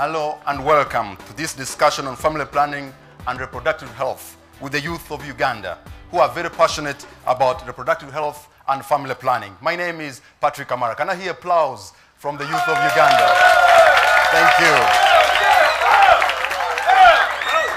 Hello and welcome to this discussion on family planning and reproductive health with the youth of Uganda who are very passionate about reproductive health and family planning. My name is Patrick Amara. Can I hear applause from the youth of Uganda? Thank you.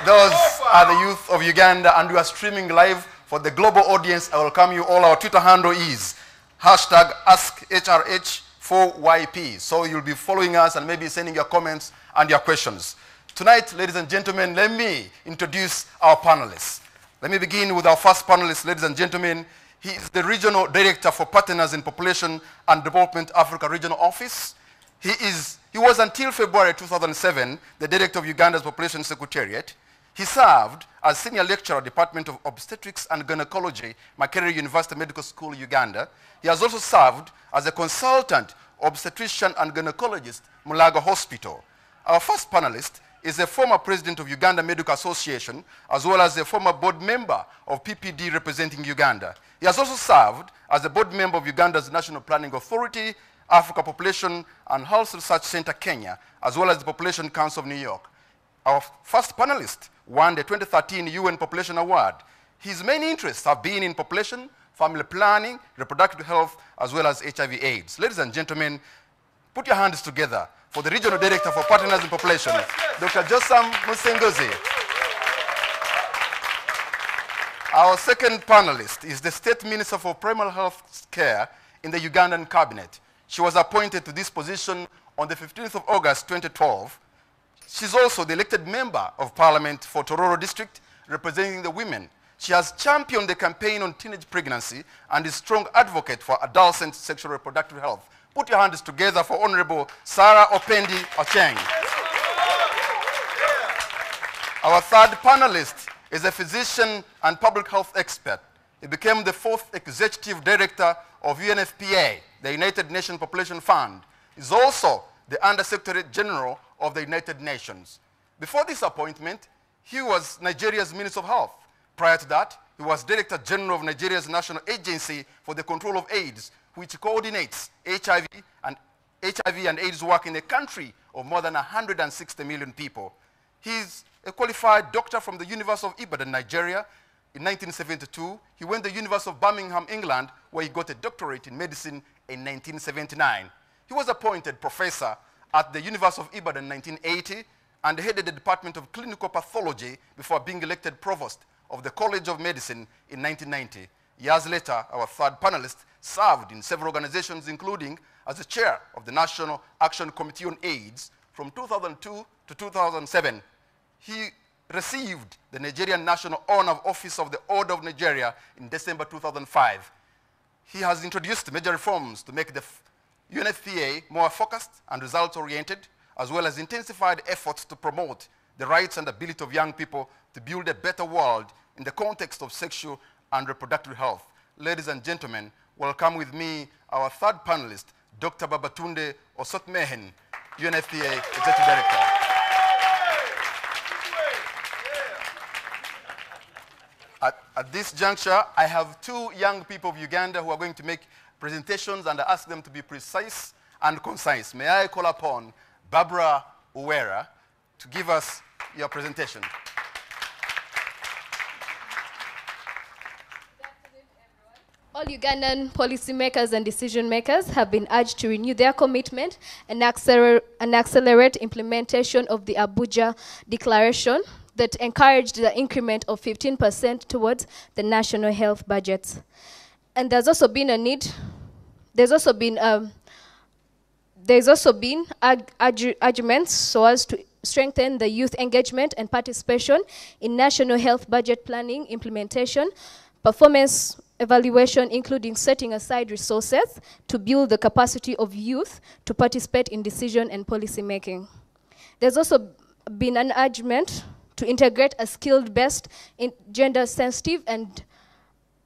Those are the youth of Uganda and we are streaming live for the global audience. I welcome you all. Our Twitter handle is hashtag AskSRH4YP. So you'll be following us and maybe sending your comments and your questions. Tonight, ladies and gentlemen, let me introduce our panelists. Let me begin with our first panelist, ladies and gentlemen. He is the Regional Director for Partners in Population and Development Africa Regional Office. He, is, he was until February 2007 the Director of Uganda's Population Secretariat. He served as Senior Lecturer, Department of Obstetrics and Gynecology, Makerere University Medical School, Uganda. He has also served as a consultant obstetrician and gynecologist, Mulago Hospital. Our first panelist is a former president of Uganda Medical Association, as well as a former board member of PPD representing Uganda. He has also served as a board member of Uganda's National Planning Authority, Africa Population and Health Research Center, Kenya, as well as the Population Council of New York. Our first panelist won the 2013 UN Population Award. His main interests have been in population, family planning, reproductive health, as well as HIV AIDS. Ladies and gentlemen, put your hands together for the Regional Director for Partners in Population, Dr. Jotham Musinguzi. Our second panelist is the State Minister for Primary Health Care in the Ugandan Cabinet. She was appointed to this position on the 15th of August 2012. She's also the elected member of parliament for Tororo district representing the women. She has championed the campaign on teenage pregnancy and is a strong advocate for adolescent sexual reproductive health. Put your hands together for Honorable Sarah Opendi Ocheng. Our third panelist is a physician and public health expert. He became the fourth executive director of UNFPA, the United Nations Population Fund. He's also the Undersecretary General of the United Nations. Before this appointment, he was Nigeria's Minister of Health. Prior to that, he was Director General of Nigeria's National Agency for the Control of AIDS, which coordinates HIV and HIV and AIDS work in a country of more than 160 million people. He's a qualified doctor from the University of Ibadan, Nigeria. In 1972, he went to the University of Birmingham, England, where he got a doctorate in medicine in 1979. He was appointed professor at the University of Ibadan in 1980 and headed the Department of Clinical Pathology before being elected provost of the College of Medicine in 1990. Years later, our third panelist served in several organizations, including as the chair of the National Action Committee on AIDS from 2002 to 2007. He received the Nigerian National Honor of Office of the Order of Nigeria in December 2005. He has introduced major reforms to make the UNFPA more focused and results-oriented, as well as intensified efforts to promote the rights and ability of young people to build a better world in the context of sexual and reproductive health. Ladies and gentlemen, welcome with me our third panelist, Dr. Babatunde Osotimehin, UNFPA Executive Director. At, at, this juncture, I have two young people of Uganda who are going to make presentations and I ask them to be precise and concise. May I call upon Barbara Uwera to give us your presentation. All Ugandan policymakers and decision makers have been urged to renew their commitment and accelerate, and accelerate implementation of the Abuja Declaration that encouraged the increment of 15% towards the national health budgets. And there's also been a need, there's also been, um, there's also been arguments so as to strengthen the youth engagement and participation in national health budget planning implementation, performance evaluation, including setting aside resources to build the capacity of youth to participate in decision and policy making. There's also been an argument to integrate a skilled-based, gender sensitive and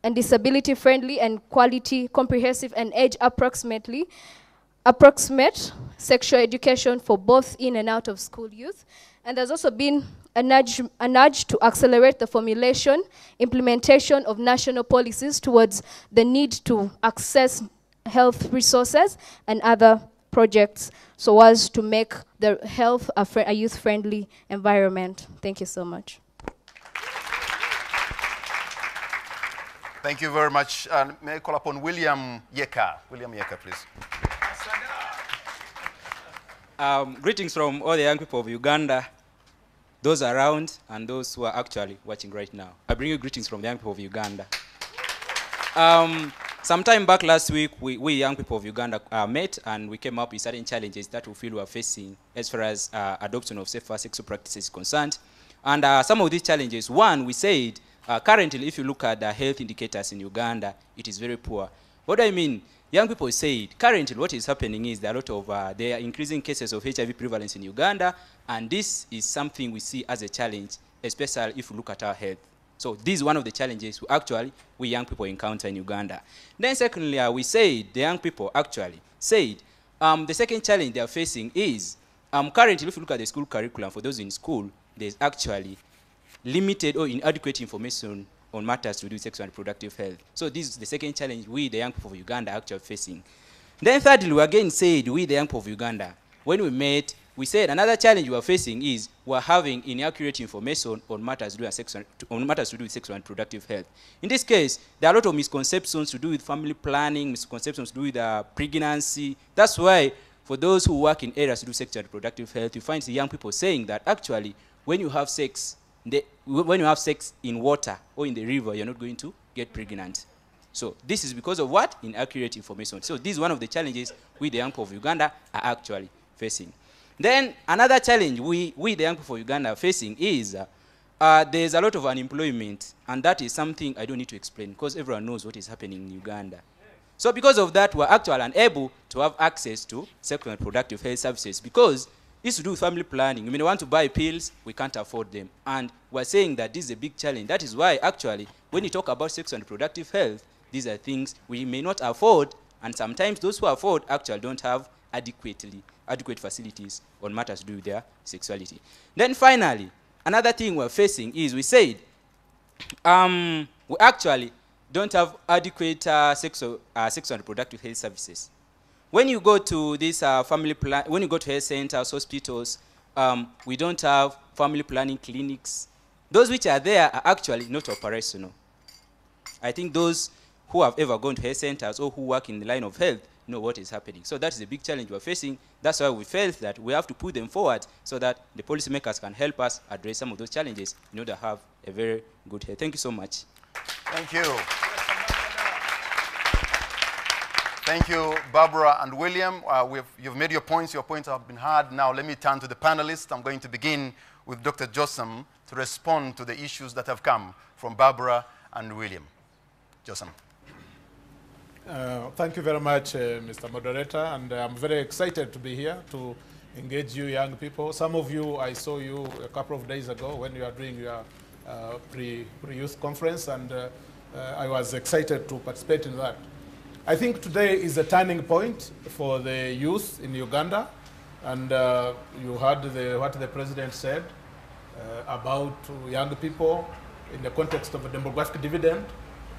and disability friendly and quality comprehensive and age approximately approximate sexual education for both in and out of school youth. And there's also been a nudge, a nudge to accelerate the formulation, implementation of national policies towards the need to access health resources and other projects so as to make the health a, fri- a youth-friendly environment. Thank you so much. Thank you very much. Uh, may I call upon William Yeka? William Yeka, please. Um, greetings from all the young people of Uganda, those around and those who are actually watching right now. I bring you greetings from the young people of Uganda. Um, sometime back last week, we, we young people of Uganda uh, met and we came up with certain challenges that we feel we are facing as far as uh, adoption of safer sexual practices is concerned. And uh, some of these challenges, one, we said, uh, currently, if you look at the health indicators in Uganda, it is very poor. What do I mean? Young people said, currently what is happening is there are a lot of, uh, there are increasing cases of HIV prevalence in Uganda, and this is something we see as a challenge, especially if we look at our health. So this is one of the challenges we actually we young people encounter in Uganda. Then secondly, uh, we said, the young people actually said, um, the second challenge they are facing is, um, currently if you look at the school curriculum, for those in school, there's actually limited or inadequate information on matters to do with sexual and reproductive health. So this is the second challenge we, the young people of Uganda, are actually facing. Then thirdly, we again said, we, the young people of Uganda, when we met, we said another challenge we are facing is we're having inaccurate information on matters to do with sexual, on matters to do with sexual and reproductive health. In this case, there are a lot of misconceptions to do with family planning, misconceptions to do with uh, pregnancy. That's why for those who work in areas to do sexual and reproductive health, you find the young people saying that actually when you have sex, the, when you have sex in water or in the river, you're not going to get pregnant. So this is because of what? Inaccurate information. So this is one of the challenges we, the young people of Uganda, are actually facing. Then another challenge we, we the young people of Uganda, are facing is uh, uh, there's a lot of unemployment, and that is something I don't need to explain because everyone knows what is happening in Uganda. So because of that, we're actually unable to have access to sexual and reproductive health services because it's to do with family planning. We may want to buy pills, we can't afford them. And we're saying that this is a big challenge. That is why, actually, when you talk about sexual and reproductive health, these are things we may not afford, and sometimes those who afford actually don't have adequately adequate facilities on matters to do with their sexuality. Then finally, another thing we're facing is we said um, we actually don't have adequate uh, sexual, uh, sexual and reproductive health services. When you go to this uh, family plan, when you go to health centers, hospitals, um, we don't have family planning clinics. Those which are there are actually not operational. I think those who have ever gone to health centers or who work in the line of health know what is happening. So that is a big challenge we're facing. That's why we felt that we have to put them forward so that the policymakers can help us address some of those challenges in order to have a very good health. Thank you so much. Thank you. Thank you, Barbara and William. Uh, you've made your points. Your points have been heard. Now let me turn to the panelists. I'm going to begin with Dr. Jotham to respond to the issues that have come from Barbara and William. Jotham. Uh, thank you very much, uh, Mr. Moderator, and uh, I'm very excited to be here to engage you young people. Some of you, I saw you a couple of days ago when you were doing your uh, pre, pre-youth conference, and uh, uh, I was excited to participate in that. I think today is a turning point for the youth in Uganda, and you heard the, what the President said about young people in the context of a demographic dividend.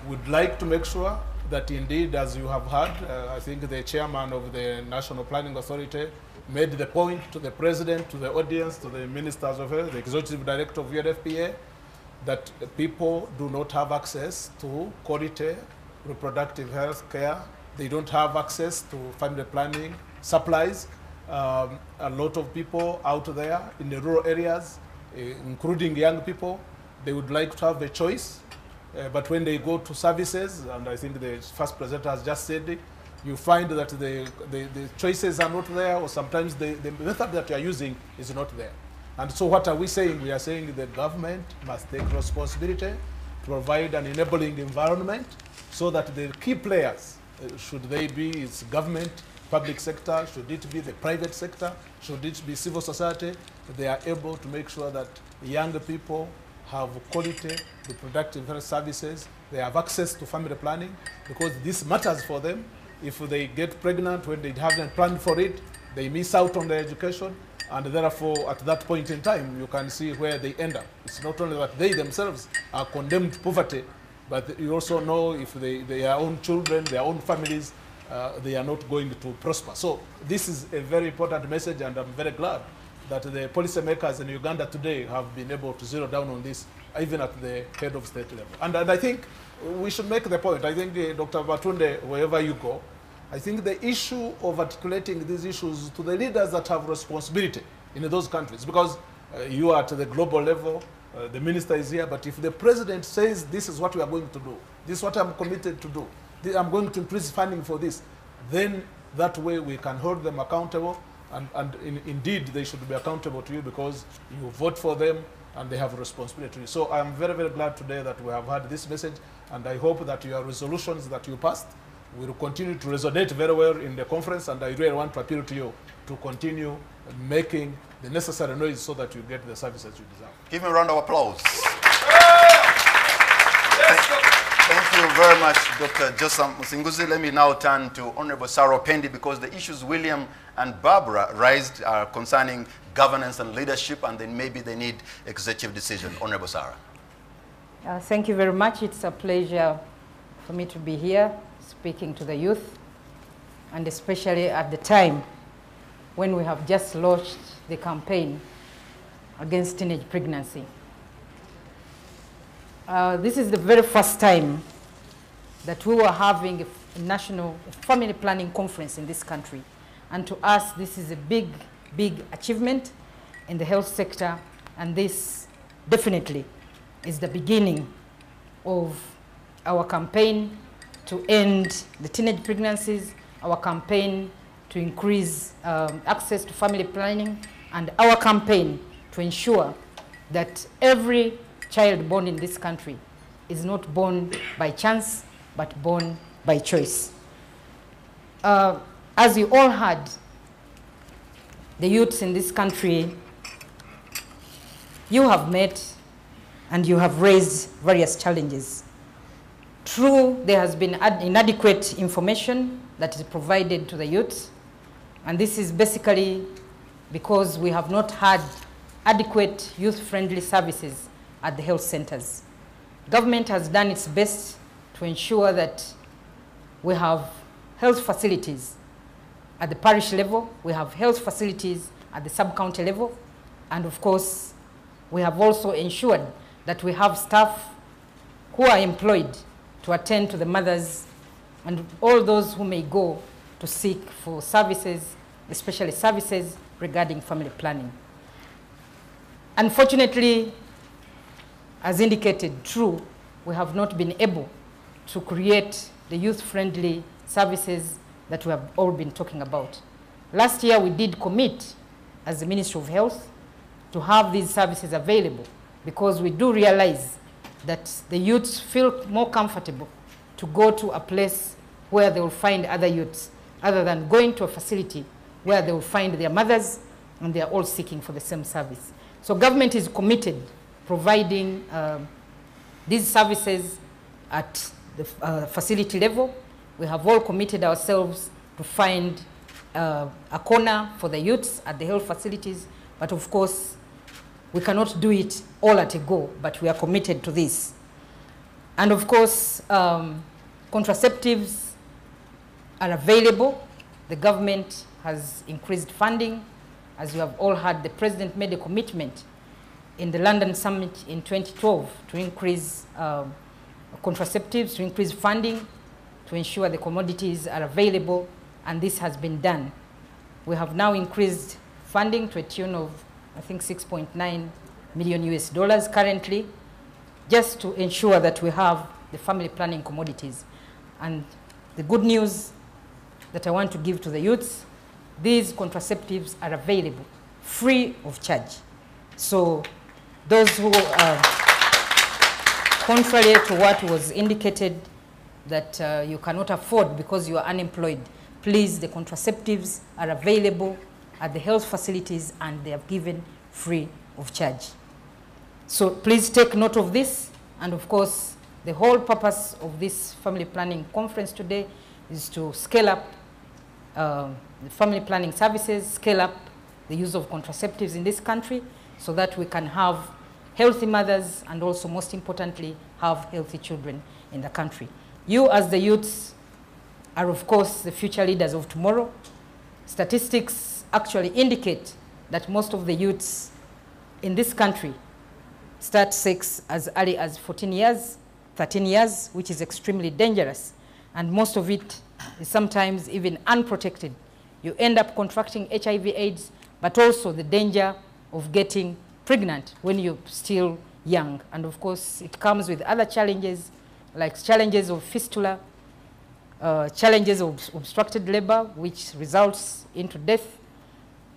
We'd like to make sure that indeed, as you have heard, uh, I think the chairman of the National Planning Authority made the point to the president, to the audience, to the ministers of health, the executive director of UNFPA, that people do not have access to quality reproductive health care. They don't have access to family planning supplies. Um, a lot of people out there in the rural areas, uh, including young people, they would like to have a choice uh, but when they go to services, and I think the first presenter has just said it, you find that the, the, the choices are not there, or sometimes the, the method that you are using is not there. And so what are we saying? We are saying the government must take responsibility to provide an enabling environment so that the key players, uh, should they be its government, public sector, should it be the private sector, should it be civil society, they are able to make sure that young people have quality reproductive health services. They have access to family planning because this matters for them. If they get pregnant when they haven't planned for it, they miss out on their education. And therefore, at that point in time, you can see where they end up. It's not only that they themselves are condemned to poverty, but you also know if they, their own children, their own families uh, they are not going to prosper. So this is a very important message, and I'm very glad that the policymakers in Uganda today have been able to zero down on this, even at the head of state level. And, and I think we should make the point. I think uh, Dr. Batunde, wherever you go, I think the issue of articulating these issues to the leaders that have responsibility in those countries, because uh, you are at the global level, uh, the minister is here, but if the president says this is what we are going to do, this is what I'm committed to do, I'm going to increase funding for this, then that way we can hold them accountable, and, and in, indeed they should be accountable to you because you vote for them and they have a responsibility. So I'm very, very glad today that we have had this message, and I hope that your resolutions that you passed will continue to resonate very well in the conference, and I really want to appeal to you to continue making the necessary noise so that you get the services you deserve. Give me a round of applause. Thank you very much, Dr. Jotham Musinguzi. Let me now turn to Honorable Sarah Opendi because the issues William and Barbara raised are concerning governance and leadership, and then maybe they need executive decision. Honorable Sarah. Uh, thank you very much. It's a pleasure for me to be here speaking to the youth, and especially at the time when we have just launched the campaign against teenage pregnancy. Uh, this is the very first time that we were having a national family planning conference in this country. And to us, this is a big, big achievement in the health sector. And this definitely is the beginning of our campaign to end the teenage pregnancies, our campaign to increase um, access to family planning, and our campaign to ensure that every child born in this country is not born by chance, but born by choice. Uh, as you all heard, the youths in this country, you have met and you have raised various challenges. True, there has been inadequate information that is provided to the youth, and this is basically because we have not had adequate youth-friendly services at the health centers. Government has done its best to ensure that we have health facilities at the parish level, we have health facilities at the sub-county level, and of course, we have also ensured that we have staff who are employed to attend to the mothers and all those who may go to seek for services, especially services regarding family planning. Unfortunately, as indicated, true, we have not been able to create the youth-friendly services that we have all been talking about. Last year, we did commit, as the Ministry of Health, to have these services available because we do realize that the youths feel more comfortable to go to a place where they will find other youths other than going to a facility where they will find their mothers and they are all seeking for the same service. So government is committed providing um, these services at the uh, facility level. We have all committed ourselves to find uh, a corner for the youths at the health facilities, but of course, we cannot do it all at a go, but we are committed to this. And of course, um, contraceptives are available. The government has increased funding. As you have all heard, the president made a commitment in the London summit in 2012 to increase um, contraceptives, to increase funding, to ensure the commodities are available, and this has been done. We have now increased funding to a tune of, I think, 6.9 million US dollars currently, just to ensure that we have the family planning commodities. And the good news that I want to give to the youths, these contraceptives are available free of charge. So those who, uh, contrary to what was indicated, that uh, you cannot afford because you are unemployed, please, the contraceptives are available at the health facilities and they are given free of charge. So please take note of this. And of course, the whole purpose of this family planning conference today is to scale up uh, the family planning services, scale up the use of contraceptives in this country so that we can have healthy mothers and also, most importantly, have healthy children in the country. You, as the youths, are, of course, the future leaders of tomorrow. Statistics actually indicate that most of the youths in this country start sex as early as 14 years, 13 years, which is extremely dangerous. And most of it is sometimes even unprotected. You end up contracting HIV AIDS, but also the danger of getting pregnant when you're still young. And of course, it comes with other challenges, like challenges of fistula, uh, challenges of obstructed labor, which results into death,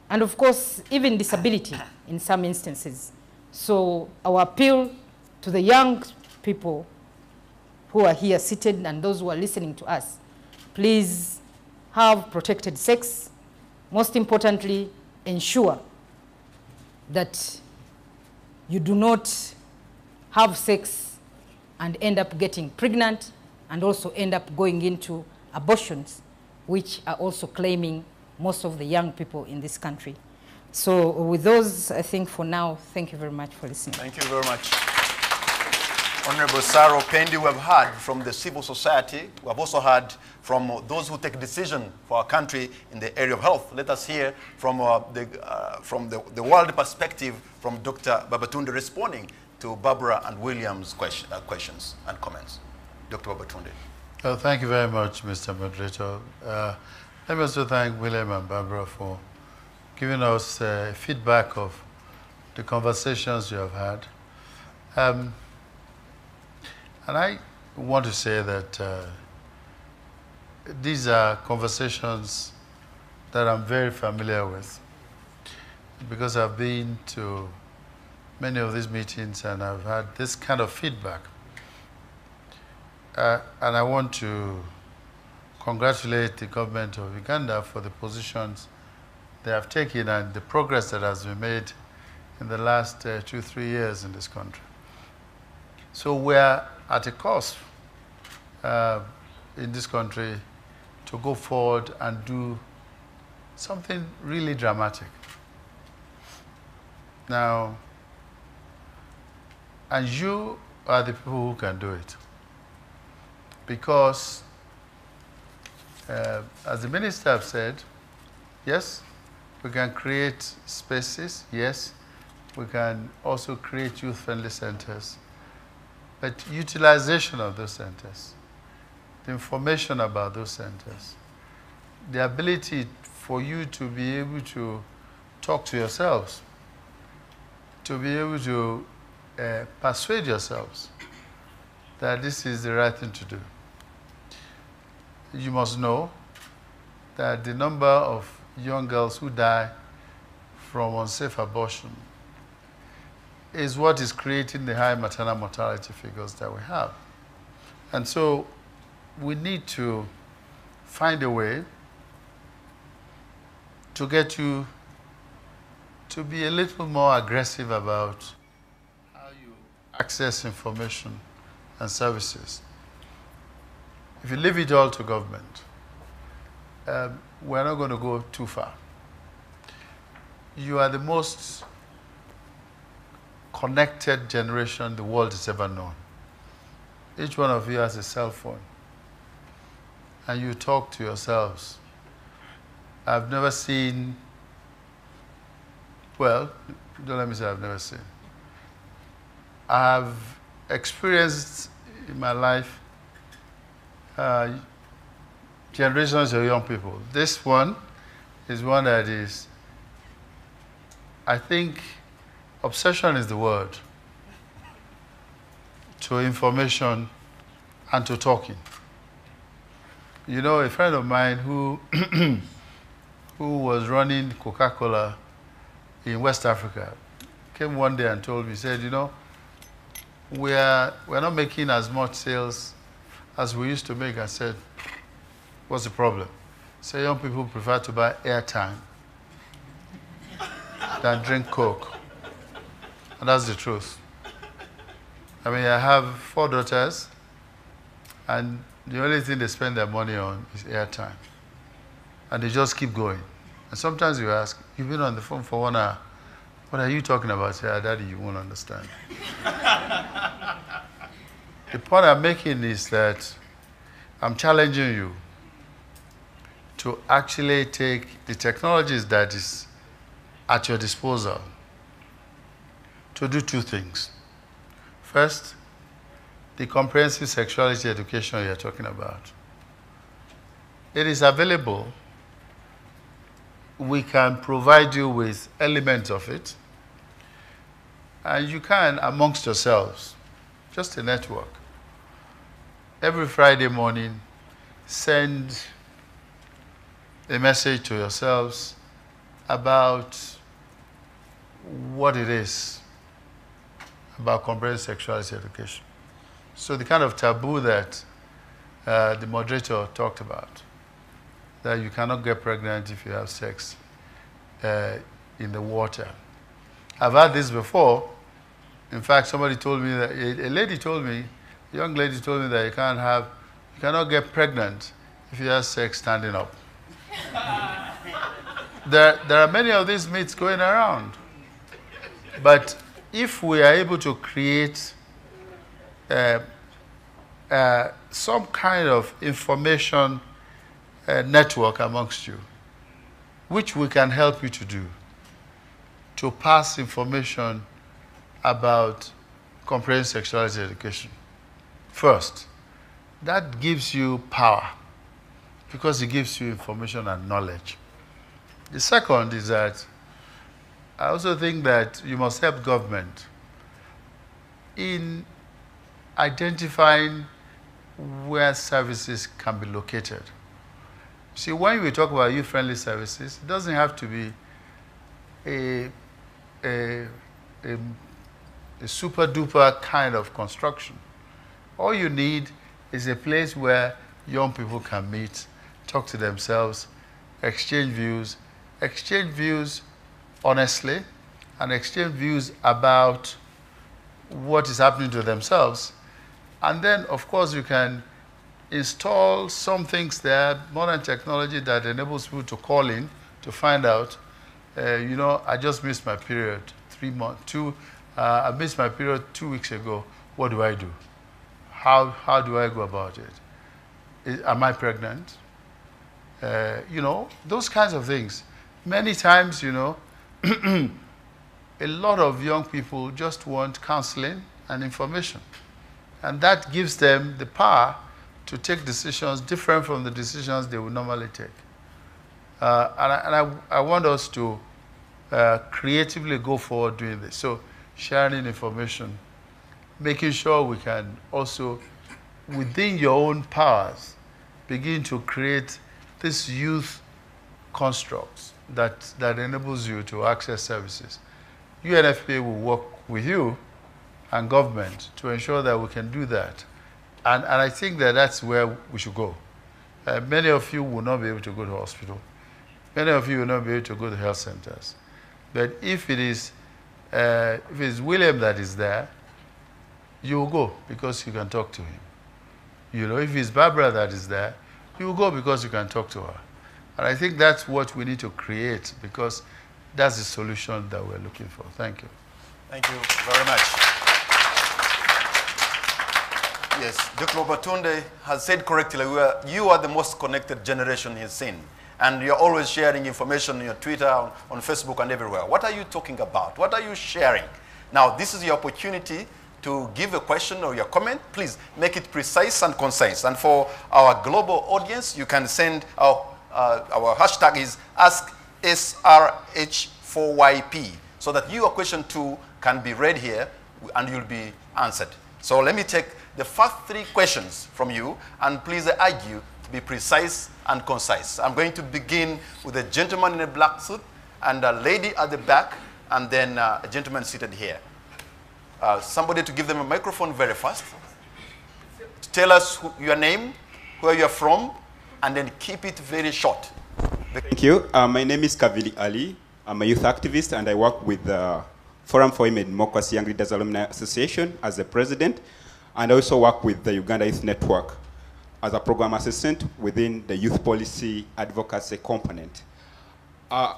and of course, even disability in some instances. So our appeal to the young people who are here seated and those who are listening to us, please have protected sex. Most importantly, ensure that you do not have sex and end up getting pregnant and also end up going into abortions, which are also claiming most of the young people in this country. So with those, I think for now, thank you very much for listening. Thank you very much. Honorable Sarah Opendi, we have heard from the civil society. We have also heard from those who take decision for our country in the area of health. Let us hear from, uh, the, uh, from the, the world perspective from Dr. Babatunde responding to Barbara and William's question, uh, questions and comments. Dr. Babatunde. Well, thank you very much, Mr. Moderator. Let me also thank William and Barbara for giving us uh, feedback of the conversations you have had. Um, and I want to say that uh, these are conversations that I'm very familiar with because I've been to many of these meetings and I've had this kind of feedback. Uh, and I want to congratulate the government of Uganda for the positions they have taken and the progress that has been made in the last uh, two, three years in this country. So we're at a cost uh, in this country to go forward and do something really dramatic. Now, and you are the people who can do it. Because, uh, as the minister have said, yes, we can create spaces, yes, we can also create youth-friendly centers. But utilization of those centers, the information about those centers, the ability for you to be able to talk to yourselves, to be able to uh, persuade yourselves that this is the right thing to do. You must know that the number of young girls who die from unsafe abortion is what is creating the high maternal mortality figures that we have. And so we need to find a way to get you to be a little more aggressive about how you access information and services. If you leave it all to government, um, we're not going to go too far. You are the most connected generation the world has ever known. Each one of you has a cell phone. And you talk to yourselves. I've never seen, well, don't let me say I've never seen. I have experienced in my life uh, generations of young people. This one is one that is, I think, obsession is the word to information and to talking. You know, a friend of mine who, who was running Coca-Cola in West Africa came one day and told me, said, you know, we're, we're not making as much sales as we used to make. I said, what's the problem? So young people prefer to buy airtime than drink Coke. And that's the truth. I mean, I have four daughters, and the only thing they spend their money on is airtime. And they just keep going. And sometimes you ask, you've been on the phone for one hour. What are you talking about? Say, ah, Daddy, you won't understand. the point I'm making is that I'm challenging you to actually take the technologies that is at your disposal to do two things. First, the comprehensive sexuality education you're talking about. It is available. We can provide you with elements of it. And you can, amongst yourselves, just a network, every Friday morning, send a message to yourselves about what it is about comprehensive sexuality education. So the kind of taboo that uh, the moderator talked about, that you cannot get pregnant if you have sex uh, in the water. I've had this before. In fact, somebody told me that a, a lady told me, young lady told me that you can't have, you cannot get pregnant if you have sex standing up. there, there are many of these myths going around. But if we are able to create uh, uh, some kind of information uh, network amongst you, which we can help you to do, to pass information about comprehensive sexuality education. First, that gives you power because it gives you information and knowledge. The second is that I also think that you must help government in identifying where services can be located. See, when we talk about youth-friendly services, it doesn't have to be a, a, a, a super-duper kind of construction. All you need is a place where young people can meet, talk to themselves, exchange views, exchange views honestly, and exchange views about what is happening to themselves. And then, of course, you can install some things there, modern technology that enables people to call in to find out, uh, you know, I just missed my period three months, two, uh, I missed my period two weeks ago. What do I do? How, how do I go about it? Is, am I pregnant? Uh, you know, those kinds of things. Many times, you know, a lot of young people just want counseling and information. And that gives them the power to take decisions different from the decisions they would normally take. Uh, and, I, and I, I, want us to uh, creatively go forward doing this. So sharing information, making sure we can also, within your own powers, begin to create this youth constructs that, that enables you to access services. UNFPA will work with you and government to ensure that we can do that. And, and I think that that's where we should go. Uh, many of you will not be able to go to hospital. Many of you will not be able to go to health centers. But if it is, uh, if it's William that is there, you go because you can talk to him. You know, if it's Barbara that is there, you will go because you can talk to her. And I think that's what we need to create because that's the solution that we're looking for. Thank you. Thank you very much. Yes, Dr. Batunde has said correctly, are, you are the most connected generation he's seen. And you're always sharing information on your Twitter, on, on Facebook, and everywhere. What are you talking about? What are you sharing? Now, this is your opportunity to give a question or your comment, please make it precise and concise. And for our global audience, you can send our uh, our hashtag is ask SRH4YP so that your question too can be read here and you'll be answered. So let me take the first three questions from you and please urge you to be precise and concise. I'm going to begin with a gentleman in a black suit and a lady at the back and then uh, a gentleman seated here. Uh, somebody to give them a microphone very fast. Tell us who, your name, where you're from, and then keep it very short. Thank you. Uh, my name is Kavili Ali. I'm a youth activist and I work with the Forum for Women Democracy Young Leaders Alumni Association as the president. And I also work with the Uganda Youth Network as a program assistant within the youth policy advocacy component. Uh,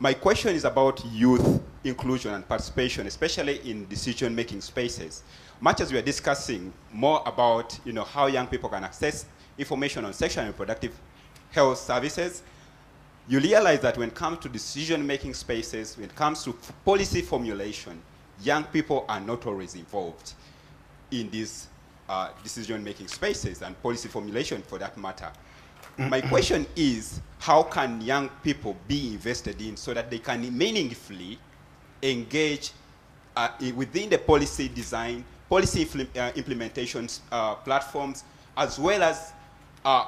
my question is about youth inclusion and participation, especially in decision-making spaces. Much as we are discussing more about you know, how young people can access information on sexual and reproductive health services, you realize that when it comes to decision-making spaces, when it comes to policy formulation, young people are not always involved in these uh, decision-making spaces and policy formulation for that matter. My question is, how can young people be invested in so that they can meaningfully engage uh, within the policy design, policy impl- uh, implementation uh, platforms, as well as uh,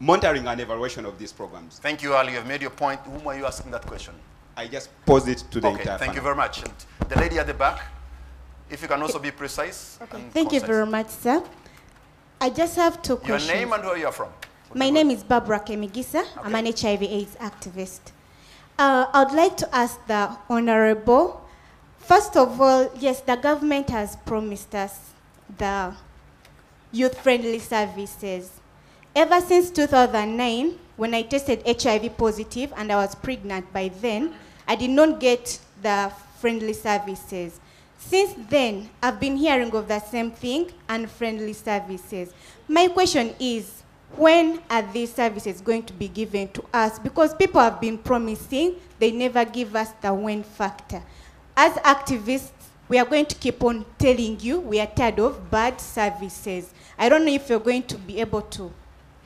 monitoring and evaluation of these programs? Thank you, Ali. You have made your point. Whom are you asking that question? I just pose it to the Okay, entire thank you very much. And the lady at the back, if you can also be precise. Okay, and thank you very much, sir. I just have two Your questions. name and where you are from. My name is Barbara Kemigisa. I'm an HIV AIDS activist. Uh, I'd like to ask the Honorable, first of all, yes, the government has promised us the youth-friendly services. Ever since 2009, when I tested HIV positive and I was pregnant by then, I did not get the friendly services. Since then, I've been hearing of the same thing, unfriendly services. My question is, when are these services going to be given to us? Because people have been promising, they never give us the when factor. As activists, we are going to keep on telling you we are tired of bad services. I don't know if you're going to be able to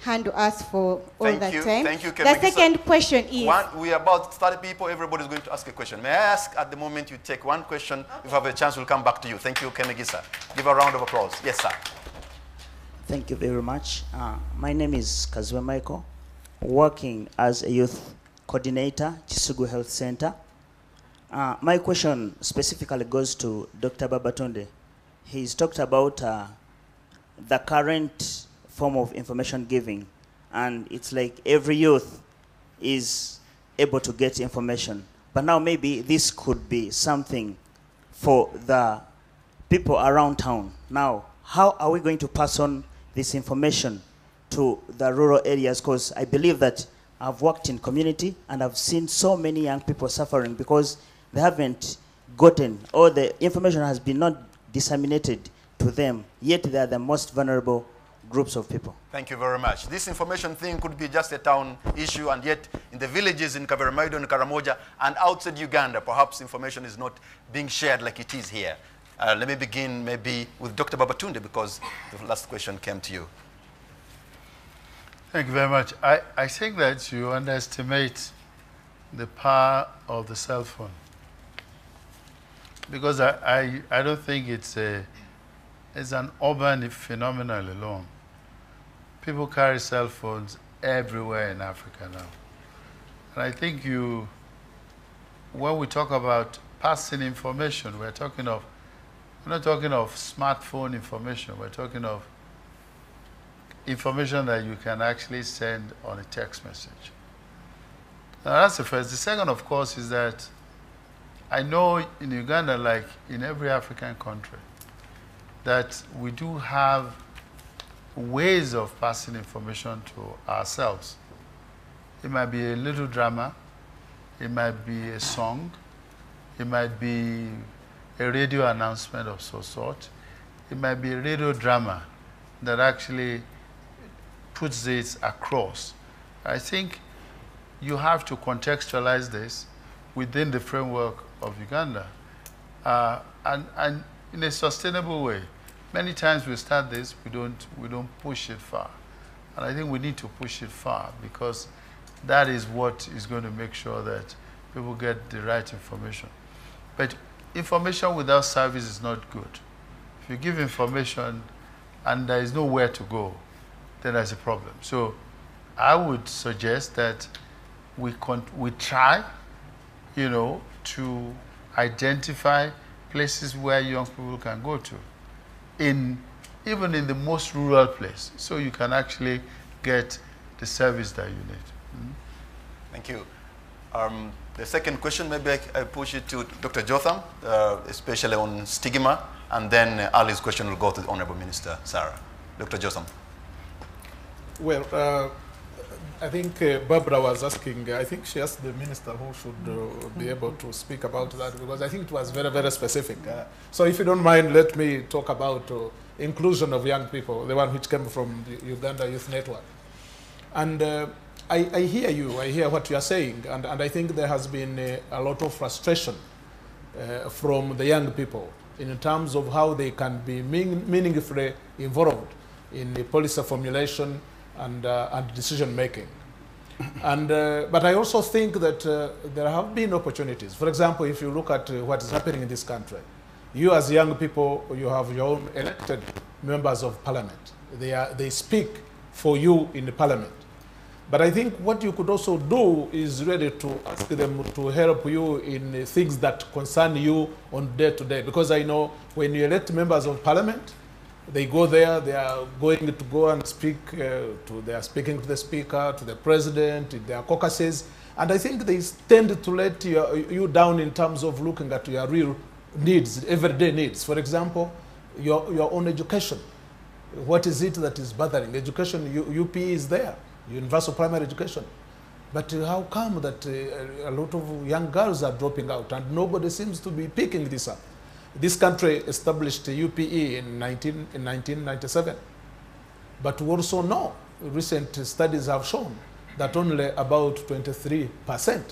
handle us for all Thank that you. time. Thank you, the Kemigisa. second question is, One, we are about 30 people. Everybody's going to ask a question. May I ask at the moment you take one question? If you have a chance, we'll come back to you. Thank you, Kemigisa. Give a round of applause. Yes, sir. Thank you very much. Uh, my name is Kazwe Michael, working as a youth coordinator, Chisugu Health Center. Uh, my question specifically goes to Dr. Babatunde. He's talked about uh, the current form of information giving, and it's like every youth is able to get information. But now maybe this could be something for the people around town. Now, how are we going to pass on this information to the rural areas? Because I believe that I've worked in community and I've seen so many young people suffering because they haven't gotten or the information has been not disseminated to them, yet they are the most vulnerable groups of people. Thank you very much. This information thing could be just a town issue, and yet in the villages in Kaberamaido and Karamoja and outside Uganda, perhaps information is not being shared like it is here. Uh, let me begin maybe with Dr. Babatunde because the last question came to you. Thank you very much. I, I think that you underestimate the power of the cell phone. Because I, I, I don't think it's, a, it's an urban phenomenon alone. People carry cell phones everywhere in Africa now. And I think you, when we talk about passing information, we're talking of, we're not talking of smartphone information, we're talking of information that you can actually send on a text message. Now that's the first. The second, of course, is that I know in Uganda, like in every African country, that we do have ways of passing information to ourselves. It might be a little drama, it might be a song, it might be a radio announcement of some sort, it might be a radio drama that actually puts this across. I think you have to contextualize this within the framework of Uganda uh, and, and in a sustainable way. Many times we start this, we don't, we don't push it far. And I think we need to push it far because that is what is going to make sure that people get the right information. But information without service is not good. If you give information and there is nowhere to go, then there's a problem. So I would suggest that we, we try, you know, to identify places where young people can go to, in, even in the most rural place, so you can actually get the service that you need. Mm. Thank you. Um, the second question, maybe I, I push it to Dr. Jotham, uh, especially on stigma, and then uh, Ali's question will go to the Honorable Minister, Sarah. Dr. Jotham. Well, uh, I think uh, Barbara was asking, I think she asked the minister who should uh, be able to speak about that because I think it was very, very specific. Uh, so if you don't mind, let me talk about uh, inclusion of young people, the one which came from the Uganda Youth Network. And uh, I, I hear you, I hear what you are saying, and, and I think there has been uh, a lot of frustration uh, from the young people in terms of how they can be mean, meaningfully involved in the policy formulation and, uh, and decision making. And, uh, but I also think that uh, there have been opportunities. For example, if you look at uh, what is happening in this country, you as young people, you have your own elected members of parliament. They, are, they speak for you in the parliament. But I think what you could also do is really to ask them to help you in things that concern you on day to day. Because I know when you elect members of parliament, they go there, they are going to go and speak uh, to, they are speaking to the speaker, to the president, in their caucuses. And I think they tend to let you, you down in terms of looking at your real needs, everyday needs. For example, your, your own education. What is it that is bothering? Education, U, UP is there, universal primary education. But how come that uh, a lot of young girls are dropping out and nobody seems to be picking this up? This country established UPE in, 19, in 1997. But we also know, recent studies have shown that only about 23%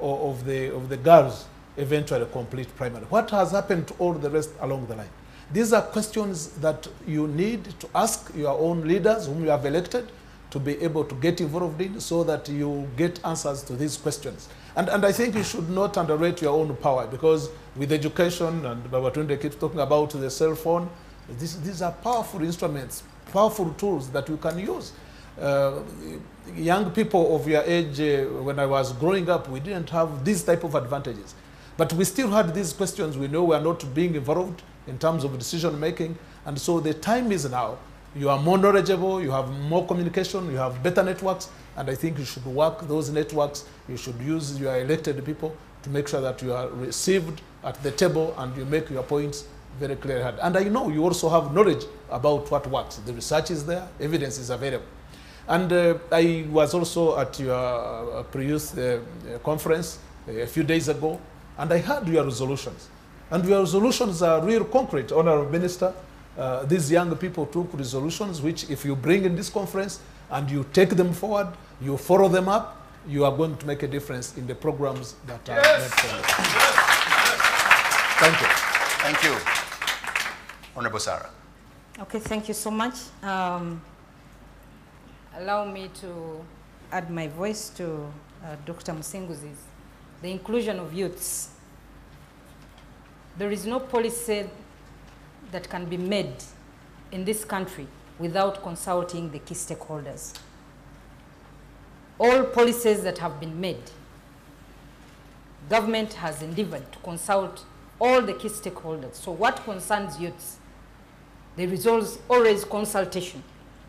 of, of, the, of the girls eventually complete primary. What has happened to all the rest along the line? These are questions that you need to ask your own leaders whom you have elected to be able to get involved in so that you get answers to these questions. And, and I think you should not underrate your own power because with education, and Babatunde keeps talking about the cell phone, this, these are powerful instruments, powerful tools that you can use. Uh, young people of your age, uh, when I was growing up, we didn't have these type of advantages. But we still had these questions. We know we are not being involved in terms of decision making. And so the time is now. You are more knowledgeable, you have more communication, you have better networks, and I think you should work those networks. You should use your elected people to make sure that you are received at the table and you make your points very clear. And I know you also have knowledge about what works. The research is there, evidence is available. And uh, I was also at your uh, pre-youth uh, conference a few days ago, and I heard your resolutions. And your resolutions are real concrete, Honorable Minister. Uh, these young people took resolutions which, if you bring in this conference and you take them forward, you follow them up, you are going to make a difference in the programs that are yes. made for you. Yes. Thank you. Thank you. Honorable Sarah. Okay, thank you so much. Um, allow me to add my voice to uh, Dr. Musinguzi's. The inclusion of youths. There is no policy that can be made in this country without consulting the key stakeholders. All policies that have been made, government has endeavored to consult all the key stakeholders. So what concerns youths, there is always consultation.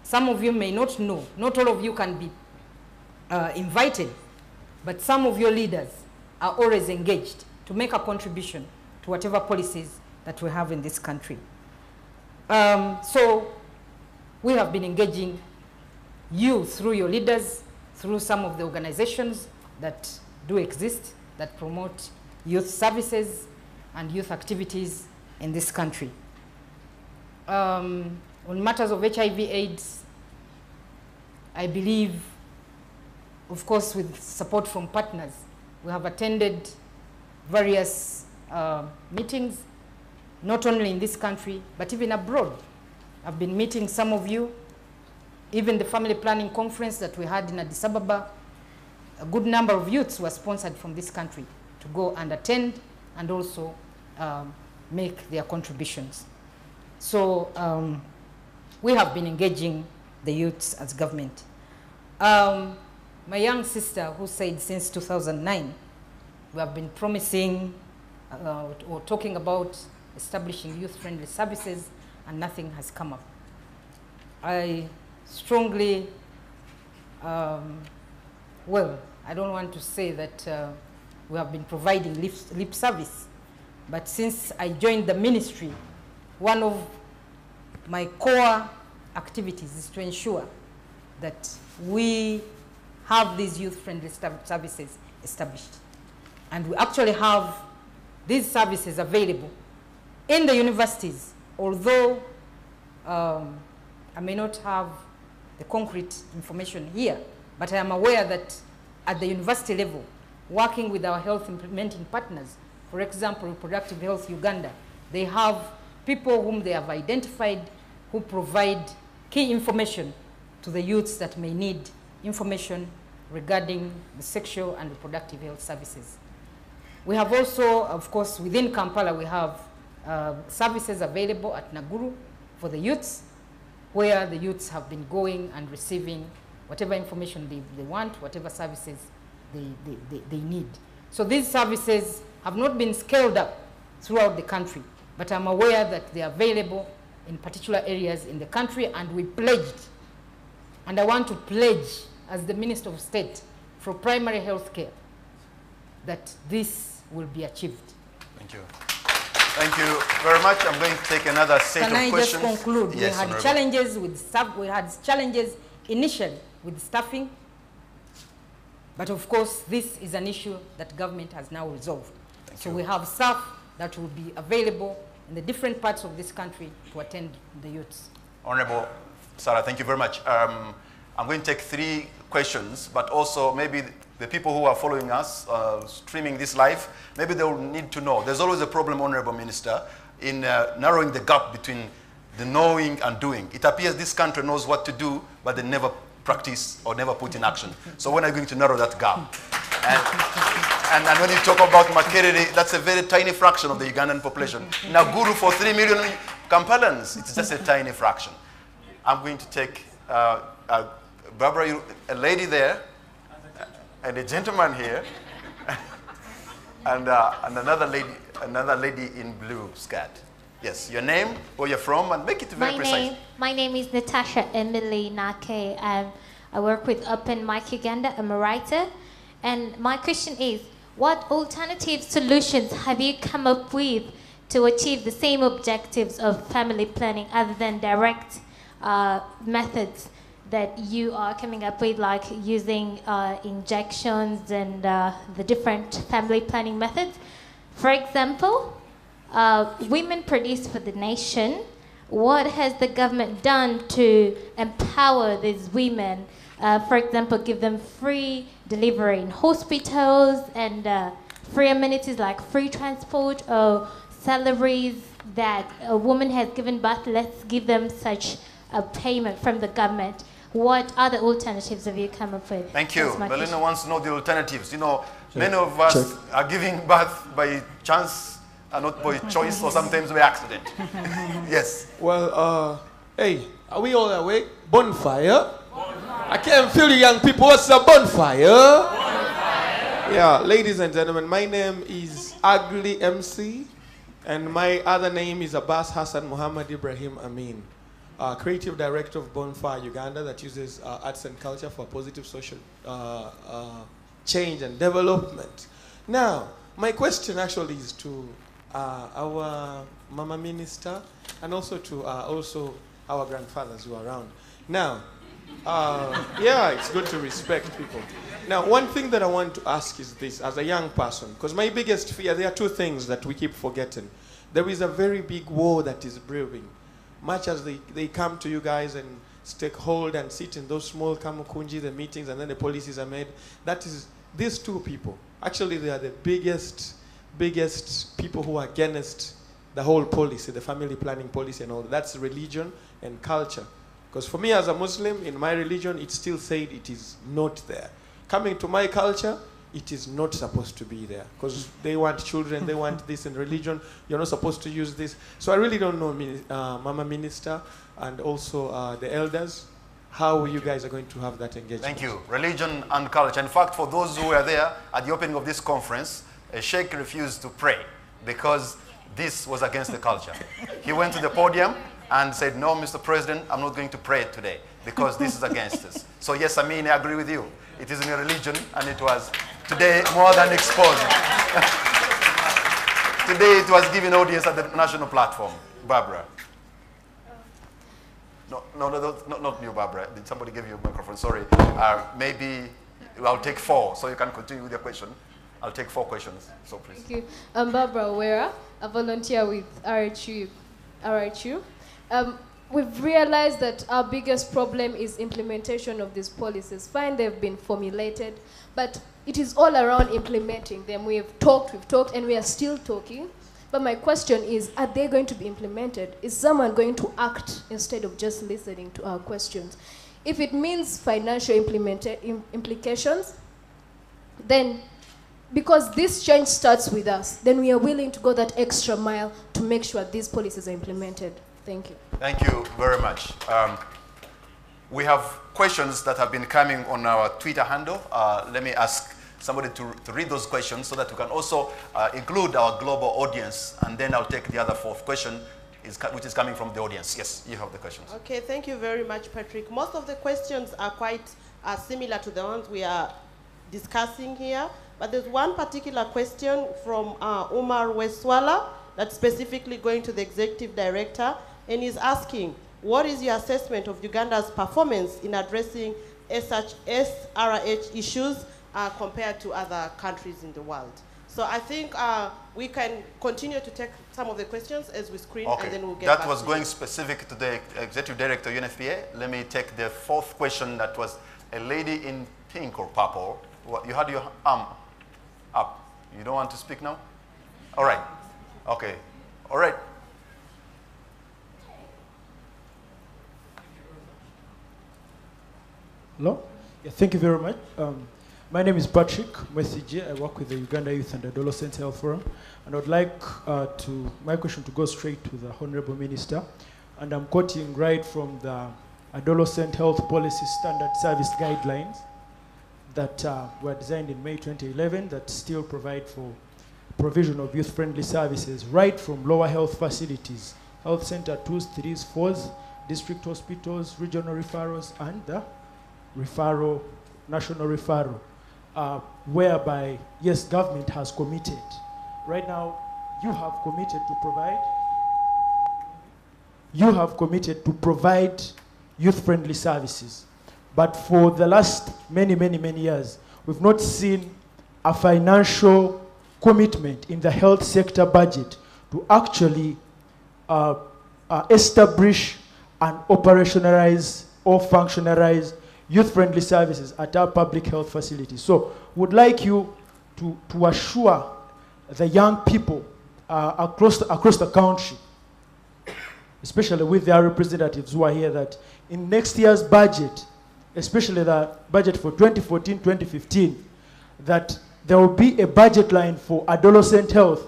Some of you may not know, not all of you can be uh, invited, but some of your leaders are always engaged to make a contribution to whatever policies that we have in this country. Um, so we have been engaging you through your leaders, through some of the organizations that do exist, that promote youth services and youth activities in this country. Um, on matters of HIV AIDS, I believe, of course, with support from partners, we have attended various uh, meetings, not only in this country, but even abroad. I've been meeting some of you, even the family planning conference that we had in Addis Ababa, a good number of youths were sponsored from this country to go and attend and also um, make their contributions. So um, we have been engaging the youths as government. Um, my young sister who said since 2009, we have been promising uh, or talking about establishing youth-friendly services and nothing has come up. I strongly, um, well, I don't want to say that uh, we have been providing lip, lip service, but since I joined the ministry, one of my core activities is to ensure that we have these youth-friendly services established. And we actually have these services available in the universities, although um, I may not have the concrete information here, but I am aware that at the university level, working with our health implementing partners, for example, Reproductive Health Uganda, they have people whom they have identified who provide key information to the youths that may need information regarding the sexual and reproductive health services. We have also, of course, within Kampala, we have uh, services available at Naguru for the youths, where the youths have been going and receiving whatever information they, they want, whatever services they, they, they, they need. So these services have not been scaled up throughout the country, but I'm aware that they are available in particular areas in the country, and we pledged, and I want to pledge as the Minister of State for primary health care that this will be achieved. Thank you. Thank you very much. I'm going to take another set Can of I questions. just conclude? Yes, we had Honorable. challenges with staff. We had challenges initially with staffing, but of course, this is an issue that government has now resolved. Thank so we have staff that will be available in the different parts of this country to attend the youths. Honorable Sarah, thank you very much. Um, I'm going to take three questions, but also maybe the people who are following us, uh, streaming this live, maybe they will need to know. There's always a problem, Honorable Minister, in uh, narrowing the gap between the knowing and doing. It appears this country knows what to do, but they never practice or never put in action. So when are you going to narrow that gap? And, and, and when you talk about Makerere, that's a very tiny fraction of the Ugandan population. Naguru for 3 million Kampalans, it's just a tiny fraction. I'm going to take uh, uh, Barbara, you, a lady there, and a gentleman here, and, uh, and another lady, another lady in blue skirt. Yes, your name, where you're from, and make it very My precise. name, my name is Natasha Emily Nake. Um, I work with Open Mic Uganda. I'm a writer. And my question is, what alternative solutions have you come up with to achieve the same objectives of family planning other than direct uh, methods that you are coming up with, like using uh, injections and uh, the different family planning methods? For example, uh, women produce for the nation. What has the government done to empower these women? Uh, for example, give them free delivery in hospitals and uh, free amenities like free transport or salaries that a woman has given birth. Let's give them such a payment from the government. What other alternatives have you come up with? Thank you. That's Melina wants to know the alternatives. You know, many of us are giving birth by chance and not by choice or sometimes by accident. yes. Well, uh, hey, are we all awake? Bonfire? I can't feel you young people. What's a bonfire? Yeah, ladies and gentlemen, my name is Ugly MC, and my other name is Abbas Hassan Muhammad Ibrahim Amin, uh, creative director of Bonfire Uganda that uses uh, arts and culture for positive social uh, uh, change and development. Now, my question actually is to uh, our Mama Minister and also to uh, also our grandfathers who are around. Now, yeah, it's good to respect people. Now, one thing that I want to ask is this as a young person, because my biggest fear, there are two things that we keep forgetting. There is a very big war that is brewing. Much as they, they come to you guys and take hold and sit in those small kamukunji, the meetings, and then the policies are made, that is, these two people, actually, they are the biggest, biggest people who are against the whole policy, the family planning policy and all that. That's religion and culture. Because for me as a Muslim, in my religion, it still said it is not there. Coming to my culture, it is not supposed to be there. Because they want children, they want this in religion, you're not supposed to use this. So I really don't know, uh, Mama Minister, and also uh, the elders, how you guys are going to have that engagement. Thank you. Religion and culture. In fact, for those who were there at the opening of this conference, a sheikh refused to pray because this was against the culture. He went to the podium and said, No, Mr. President, I'm not going to pray today because this is against us. So, yes, I mean, I agree with you. It is in a religion, and it was today more than exposed. today it was giving audience at the national platform. Barbara. No, no, no, no, not, not you, Barbara. Did somebody give you a microphone? Sorry. Uh, maybe I'll take four so you can continue with your question. I'll take four questions. So please. Thank you. I'm Barbara Wera, a volunteer with RHU. RHU. Um, we've realized that our biggest problem is implementation of these policies. Fine, they've been formulated, but it is all around implementing them. We've talked, we've talked, and we are still talking. But my question is, are they going to be implemented? Is someone going to act instead of just listening to our questions? If it means financial im- implications, then because this change starts with us, then we are willing to go that extra mile to make sure these policies are implemented. Thank you. Thank you very much. Um, we have questions that have been coming on our Twitter handle. Uh, let me ask somebody to, to read those questions so that we can also uh, include our global audience, and then I'll take the other fourth question, is, which is coming from the audience. Yes, you have the questions. Okay, thank you very much, Patrick. Most of the questions are quite uh, similar to the ones we are discussing here, but there's one particular question from uh, Umar Westwala that's specifically going to the executive director, and he's asking, what is your assessment of Uganda's performance in addressing SH, SRH issues uh, compared to other countries in the world? So I think uh, we can continue to take some of the questions as we screen, and then we'll get that was going you. specific to the executive director UNFPA. Let me take the fourth question. That was a lady in pink or purple. What- You had your arm up. You don't want to speak now? All right. Okay. All right. Hello? Yeah, thank you very much. Um, my name is Patrick Mwesigye. I work with the Uganda Youth and Adolescent Health Forum. And I'd like uh, to, my question to go straight to the Honorable Minister. And I'm quoting right from the Adolescent Health Policy Standard Service Guidelines that uh, were designed in May 2011 that still provide for provision of youth-friendly services right from lower health facilities, health center twos, threes, fours, district hospitals, regional referrals, and the referral, national referral, uh, whereby, yes, government has committed. Right now, you have committed to provide, you have committed to provide youth-friendly services. But for the last many, many, many years, we've not seen a financial commitment in the health sector budget to actually uh, uh, establish and operationalize or functionalize youth-friendly services at our public health facilities. So would like you to, to assure the young people uh, across, the, across the country, especially with their representatives who are here, that in next year's budget, especially the budget for 2014-2015, that there will be a budget line for adolescent health,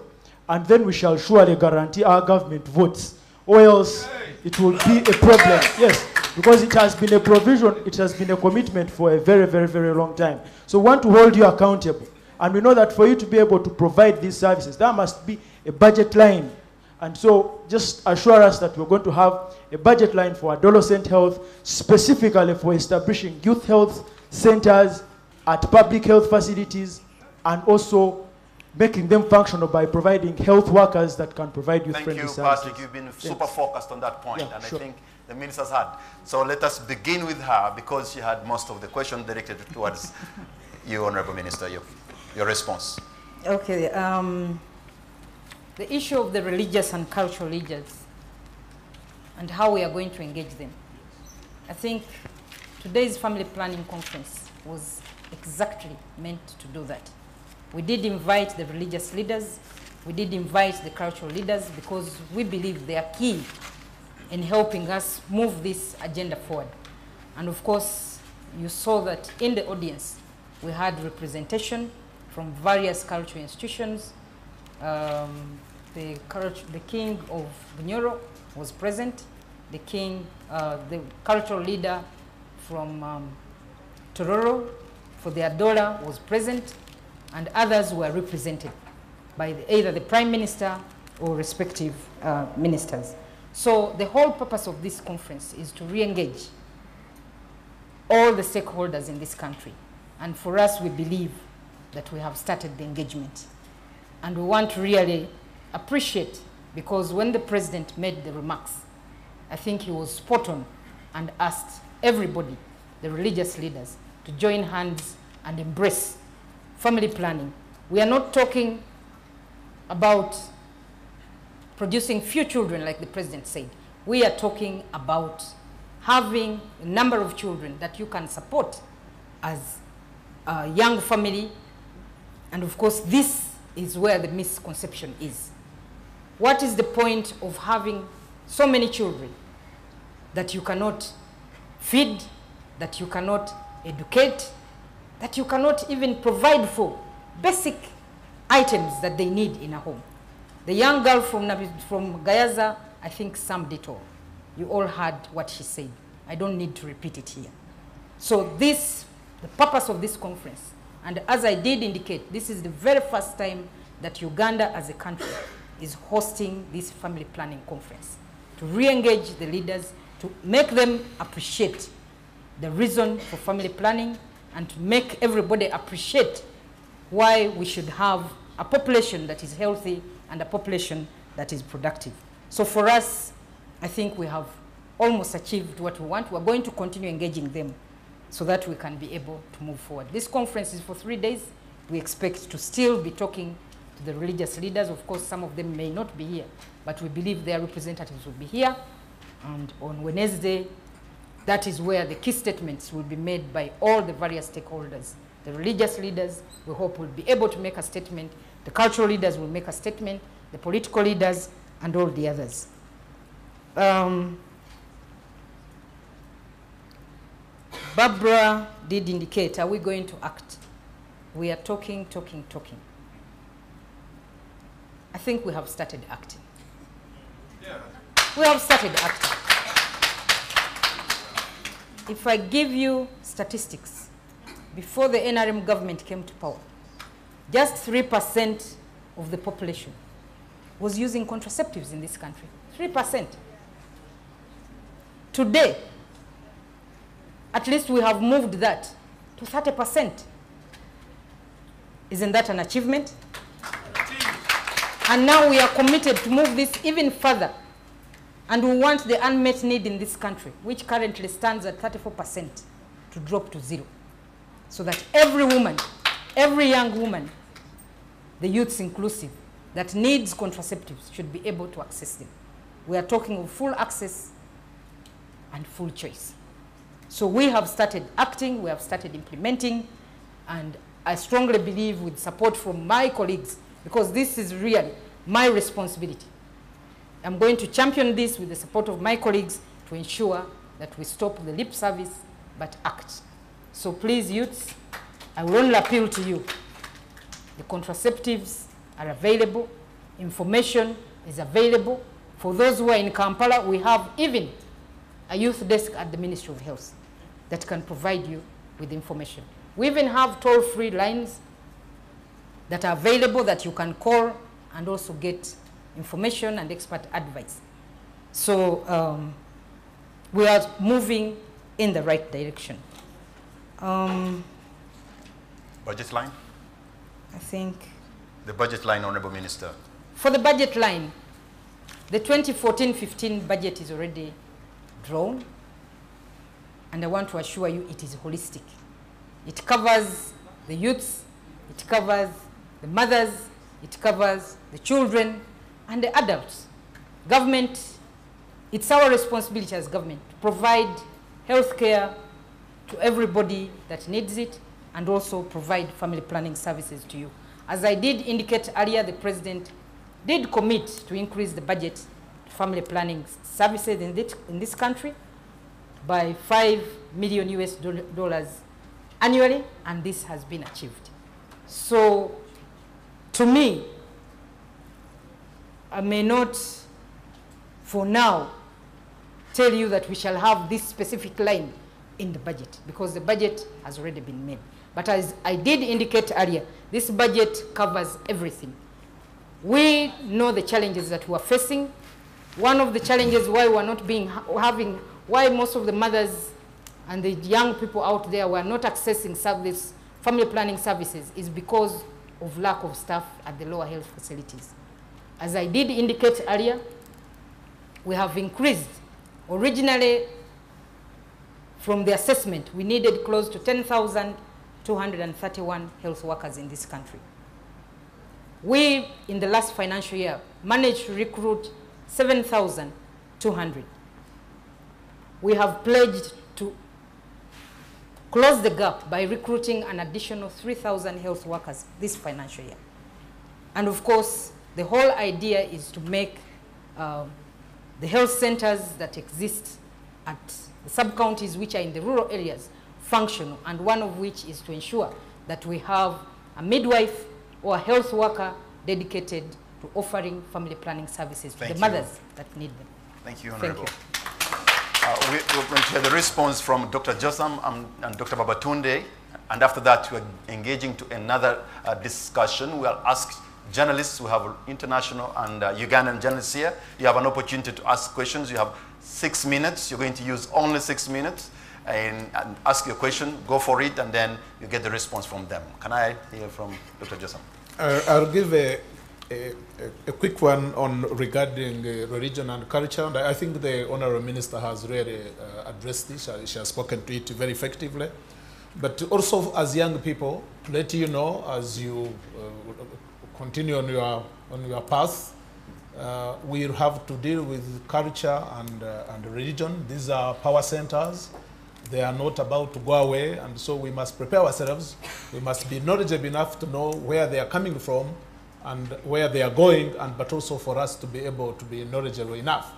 and then we shall surely guarantee our government votes, or else it will be a problem. Yes, because it has been a provision, it has been a commitment for a very, very, very long time. So we want to hold you accountable. And we know that for you to be able to provide these services, there must be a budget line. And so just assure us that we're going to have a budget line for adolescent health, specifically for establishing youth health centers at public health facilities, and also making them functional by providing health workers that can provide Thank youth-friendly you, services. Patrick. You've been Thanks. super focused on that point, Yeah, and sure. I think the minister's had. So let us begin with her because she had most of the question directed towards you, Honorable Minister. Your, your response. Okay, um, the issue of the religious and cultural leaders and how we are going to engage them. I think today's family planning conference was exactly meant to do that. We did invite the religious leaders, we did invite the cultural leaders because we believe they are key in helping us move this agenda forward. And of course, you saw that in the audience, we had representation from various cultural institutions. Um, the, the king of Bunyoro was present. The king, uh, the cultural leader from um, Tororo for the Adola was present, and others were represented by the, either the prime minister or respective uh, ministers. So the whole purpose of this conference is to re-engage all the stakeholders in this country. And for us, we believe that we have started the engagement. And we want to really appreciate, because when the president made the remarks, I think he was spot on and asked everybody, the religious leaders, to join hands and embrace family planning. We are not talking about producing few children, like the president said. we are talking about having a number of children that you can support as a young family. And of course, this is where the misconception is. What is the point of having so many children that you cannot feed, that you cannot educate, that you cannot even provide for basic items that they need in a home? The young girl from, from Gayaza, I think summed it all. You all heard what she said. I don't need to repeat it here. So this, the purpose of this conference, and as I did indicate, this is the very first time that Uganda as a country is hosting this family planning conference to re-engage the leaders, to make them appreciate the reason for family planning and to make everybody appreciate why we should have a population that is healthy and a population that is productive. So for us, I think we have almost achieved what we want. We're going to continue engaging them so that we can be able to move forward. This conference is for three days. We expect to still be talking to the religious leaders. Of course, some of them may not be here, but we believe their representatives will be here. And on Wednesday, that is where the key statements will be made by all the various stakeholders. The religious leaders, we hope, will be able to make a statement. The cultural leaders will make a statement. The political leaders, and all the others. Um, Barbara did indicate, are we going to act? We are talking, talking, talking. I think we have started acting. We have started acting. If I give you statistics, before the NRM government came to power, just 3% of the population was using contraceptives in this country. 3%. Today, at least we have moved that to 30%. Isn't that an achievement? And now we are committed to move this even further. And we want the unmet need in this country, which currently stands at 34%, to drop to zero. So that every woman, every young woman, the youths inclusive, that needs contraceptives should be able to access them. We are talking of full access and full choice. So we have started acting, we have started implementing, and I strongly believe with support from my colleagues, because this is really my responsibility. I'm going to champion this with the support of my colleagues to ensure that we stop the lip service but act. So please, youths, I will only appeal to you. The contraceptives are available, information is available. For those who are in Kampala, we have even a youth desk at the Ministry of Health that can provide you with information. We even have toll-free lines that are available that you can call and also get information and expert advice. So um, we are moving in the right direction. Um, Budget line? I think The budget line, Honorable Minister. for the budget line, the 2014-15 budget is already drawn, and I want to assure you it is holistic. It covers the youths, it covers the mothers, it covers the children, and the adults. Government, it's our responsibility as government to provide health care to everybody that needs it and also provide family planning services to you. As I did indicate earlier, the president did commit to increase the budget to family planning services in this, in this country by 5 million US dollars annually, and this has been achieved. So, to me, I may not, for now, tell you that we shall have this specific line in the budget because the budget has already been made. But as I did indicate earlier, this budget covers everything. We know the challenges that we are facing. One of the challenges why we're not being having, why most of the mothers and the young people out there were not accessing service, family planning services is because of lack of staff at the lower health facilities. As I did indicate earlier, we have increased. Originally, from the assessment, we needed close to 10,231 health workers in this country. We, in the last financial year, managed to recruit 7,200. We have pledged to close the gap by recruiting an additional 3,000 health workers this financial year. And of course, the whole idea is to make uh, the health centers that exist at the sub-counties which are in the rural areas functional, and one of which is to ensure that we have a midwife or a health worker dedicated to offering family planning services to the you. mothers that need them. Thank you, Thank Honorable. you. Uh, we, we're going to hear the response from Dr. Jotham and, and Dr. Babatunde, and after that, we're engaging to another uh, discussion. We'll ask journalists, we have international and uh, Ugandan journalists here. You have an opportunity to ask questions. You have six minutes. You're going to use only six minutes and, and ask your question, go for it, and then you get the response from them. Can I hear from Dr. Jotham? Uh, I'll give a, a, a quick one on regarding uh, religion and culture. And I think the honorable minister has really uh, addressed this. Uh, she has spoken to it very effectively. But also, as young people, to let you know as you uh, continue on your on your path, uh, we have to deal with culture and uh, and religion. These are power centers. They are not about to go away, and so we must prepare ourselves. We must be knowledgeable enough to know where they are coming from and where they are going, and but also for us to be able to be knowledgeable enough.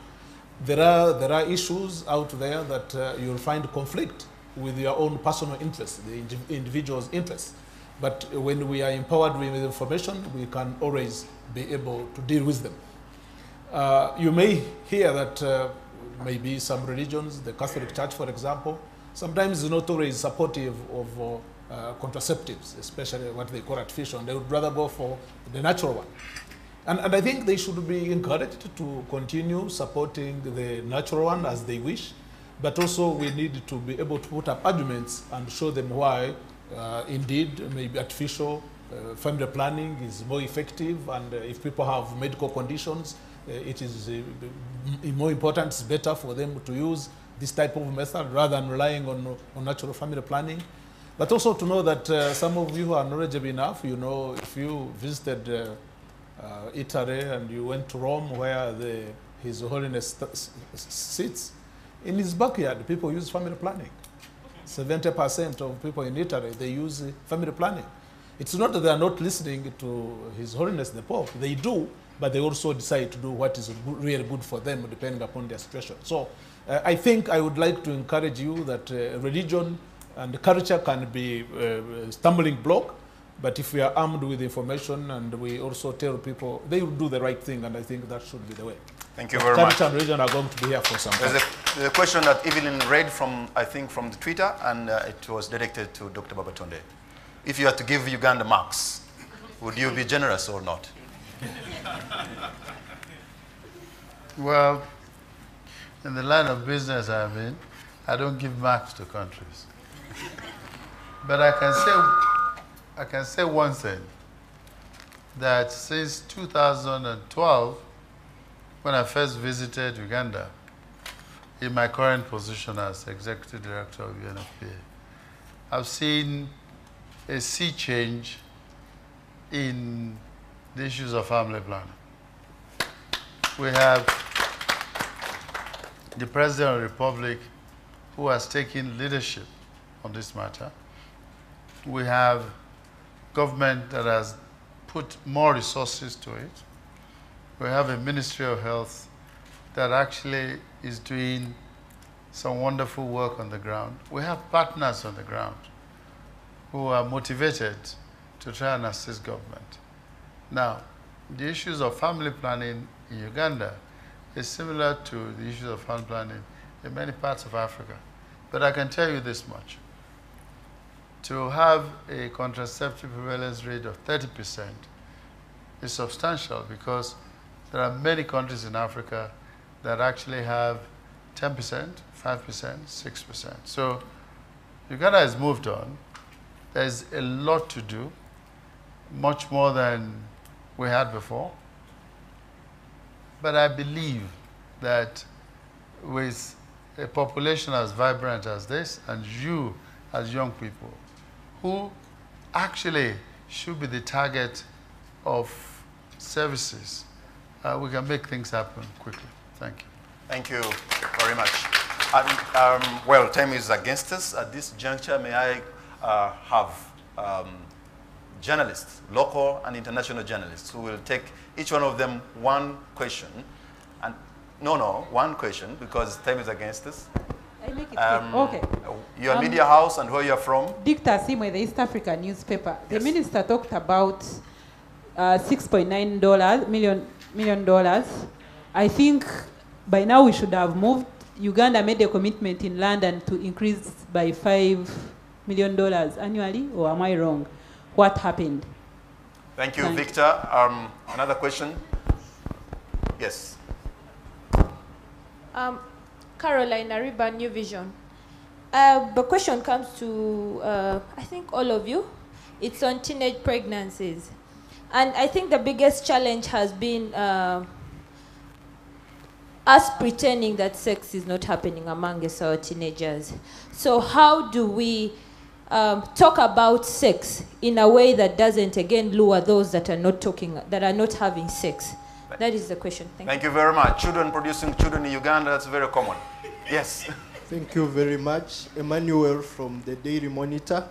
There are there are issues out there that uh, you'll find conflict with your own personal interests, the indi- individual's interests. But when we are empowered with information, we can always be able to deal with them. Uh, you may hear that uh, maybe some religions, the Catholic Church, for example, sometimes is not always supportive of uh, uh, contraceptives, especially what they call artificial. and They would rather go for the natural one. And, and I think they should be encouraged to continue supporting the natural one as they wish, but also we need to be able to put up arguments and show them why, uh, indeed, maybe artificial uh, family planning is more effective, and uh, if people have medical conditions, uh, it is uh, more important, it's better for them to use this type of method rather than relying on, on natural family planning. But also to know that uh, some of you who are knowledgeable enough, you know, if you visited uh, uh, Italy and you went to Rome where the, His Holiness sits, in his backyard, people use family planning. 70% of people in Italy, they use family planning. It's not that they are not listening to His Holiness the Pope. They do, but they also decide to do what is really good for them depending upon their situation. So uh, I think I would like to encourage you that uh, religion and culture can be uh, a stumbling block, but if we are armed with information and we also tell people, they will do the right thing, and I think that should be the way. Thank you very much. Culture and religion are going to be here for some time. There's a, there's a question that Evelyn read from, I think, from the Twitter, and uh, it was directed to Dr. Babatunde. If you had to give Uganda marks, would you be generous or not? Well, in the line of business I'm in, I don't give marks to countries. But I can say, I can say one thing, that since 2012, when I first visited Uganda, in my current position as executive director of UNFPA, I've seen a sea change in the issues of family planning. We have the President of the Republic who has taken leadership on this matter. We have government that has put more resources to it. We have a Ministry of Health that actually is doing some wonderful work on the ground. We have partners on the ground who are motivated to try and assist government. Now, the issues of family planning in Uganda is similar to the issues of family planning in many parts of Africa. But I can tell you this much. To have a contraceptive prevalence rate of 30% is substantial because there are many countries in Africa that actually have 10%, 5%, 6%. So Uganda has moved on. There's a lot to do, much more than we had before. But I believe that with a population as vibrant as this, and you as young people, who actually should be the target of services, uh, we can make things happen quickly. Thank you. Thank you very much. Um, well, time is against us. At this juncture, may I uh, have um, journalists, local and international journalists, who will take each one of them one question. And no, no, one question because time is against us. I make it Um. Okay. Your Um, media house and where you're from. Dicta Simwe, the East African newspaper. The minister talked about uh, 6.9 dollars million million dollars. I think by now we should have moved. Uganda made a commitment in London to increase by five million dollars annually, or am I wrong? What happened? Thank you, Thank- Victor. Um, another question? Yes. Um, Caroline Ariba, New Vision. Uh, the question comes to, uh, I think, all of you. It's on teenage pregnancies. And I think the biggest challenge has been uh, us pretending that sex is not happening among us, our teenagers. So, how do we um, talk about sex in a way that doesn't, again, lure those that are not talking, that are not having sex? That is the question. Thank, Thank you very much. Children producing children in Uganda, that's very common. Yes. Thank you very much. Emmanuel from the Daily Monitor.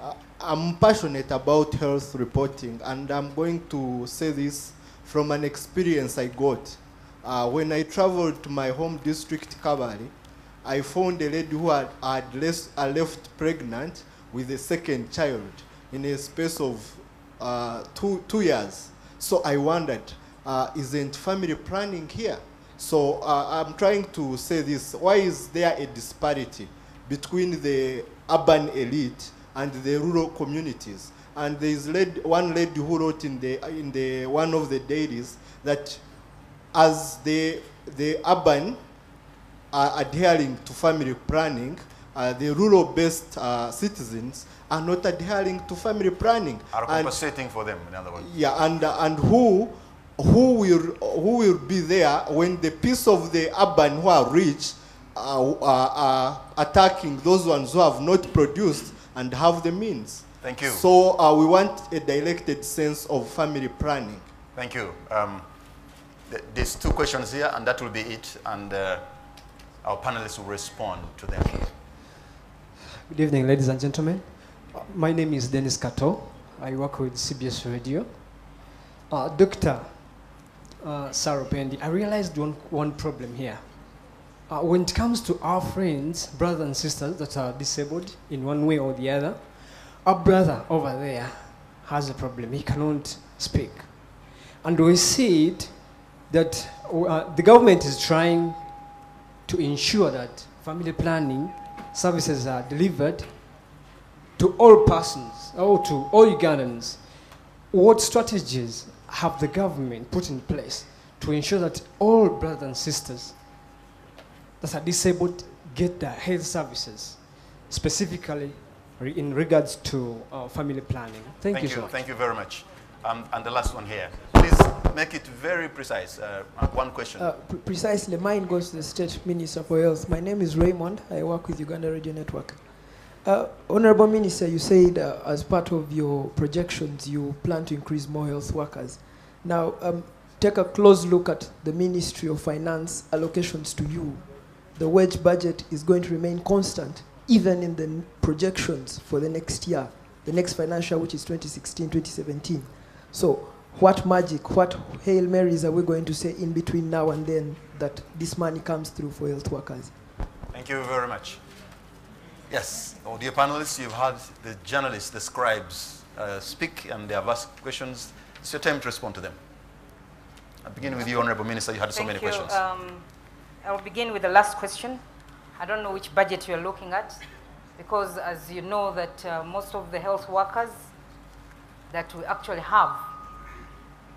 Uh, I'm passionate about health reporting, and I'm going to say this from an experience I got. Uh, when I traveled to my home district, Kabale, I found a lady who had, had less, uh, left pregnant with a second child in a space of uh, two, two years. So I wondered, uh, isn't family planning here? So uh, I'm trying to say this. Why is there a disparity between the urban elite and the rural communities? And there is led, one lady who wrote in the, in the one of the dailies that as the, the urban are adhering to family planning, uh, the rural-based uh, citizens are not adhering to family planning. Are And- compensating for them, in other words. yeah, and uh, and who who will who will be there when the piece of the urban who are rich uh, are, are attacking those ones who have not produced and have the means. Thank you. So uh, we want a directed sense of family planning. Thank you. Um, th- there's two questions here, and that will be it. And uh, our panelists will respond to them. Good evening, ladies and gentlemen. Uh, My name is Dennis Kato. I work with CBS Radio. Uh, Dr. Uh, Sarah Opendi, I realized one, one problem here. Uh, when it comes to our friends, brothers and sisters that are disabled in one way or the other, our brother over there has a problem. He cannot speak. And we see it that uh, the government is trying to ensure that family planning services are delivered to all persons or to all Ugandans. What strategies have the government put in place to ensure that all brothers and sisters that are disabled get their health services, specifically in regards to uh, family planning? Thank, you so much. Thank you very much. Um, and the last one here. Please make it very precise. Uh, one question. Uh, pre- precisely, mine goes to the State Minister for Health. My name is Raymond. I work with Uganda Radio Network. Uh, Honorable Minister, you said uh, as part of your projections, you plan to increase more health workers. Now, um, take a close look at the Ministry of Finance allocations to you. The wage budget is going to remain constant, even in the projections for the next year, the next financial, which is 2016 2017. So, what magic, what Hail Marys are we going to say in between now and then that this money comes through for health workers? Thank you very much. Yes, oh, dear panelists, you've heard the journalists, the scribes uh, speak and they have asked questions. It's your time to respond to them. I'll begin with you, Honorable Minister. You had so many you. questions. Um, I'll begin with the last question. I don't know which budget you're looking at, because as you know that uh, most of the health workers that we actually have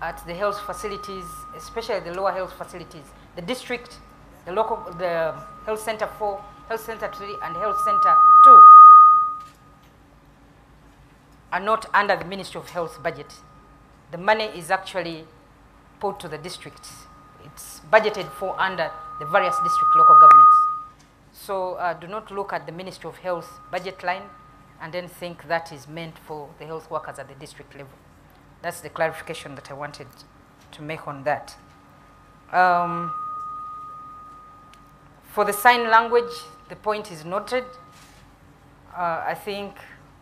at the health facilities, especially the lower health facilities, the district, the local, the health center four, health center three, and health center two are not under the Ministry of Health budget. The money is actually put to the districts. It's budgeted for under the various district local governments. So uh, do not look at the Ministry of Health budget line and then think that is meant for the health workers at the district level. That's the clarification that I wanted to make on that. Um, For the sign language, the point is noted. Uh, I think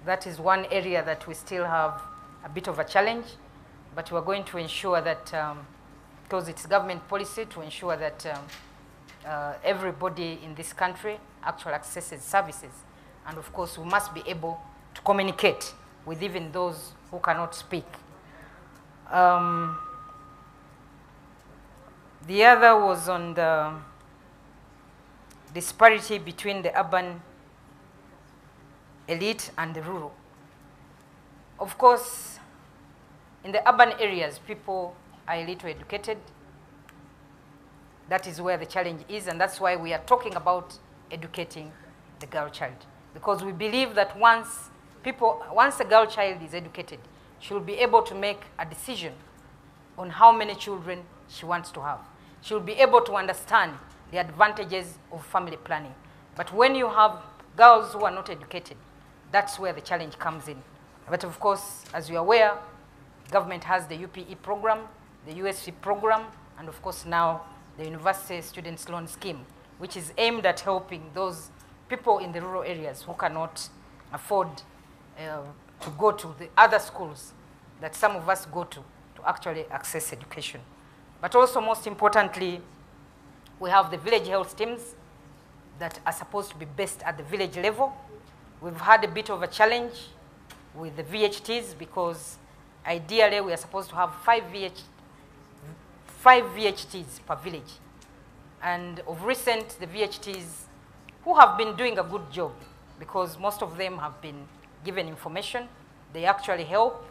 that is one area that we still have a bit of a challenge, but we're going to ensure that, um, because it's government policy to ensure that um, uh, everybody in this country actually accesses services. And of course, we must be able to communicate with even those who cannot speak. Um, the other was on the disparity between the urban elite and the rural. Of course, in the urban areas, people are a little educated. That is where the challenge is, and that's why we are talking about educating the girl child. Because we believe that once people, once a girl child is educated, she'll be able to make a decision on how many children she wants to have. She'll be able to understand the advantages of family planning. But when you have girls who are not educated, that's where the challenge comes in. But of course, as you're aware, government has the UPE program, the USE program, and of course now the University Students Loan Scheme, which is aimed at helping those people in the rural areas who cannot afford uh, to go to the other schools that some of us go to to actually access education. But also most importantly, we have the village health teams that are supposed to be based at the village level. We've had a bit of a challenge with the VHTs because ideally we are supposed to have five, VH, five VHTs per village. And of recent, the VHTs who have been doing a good job because most of them have been given information. They actually help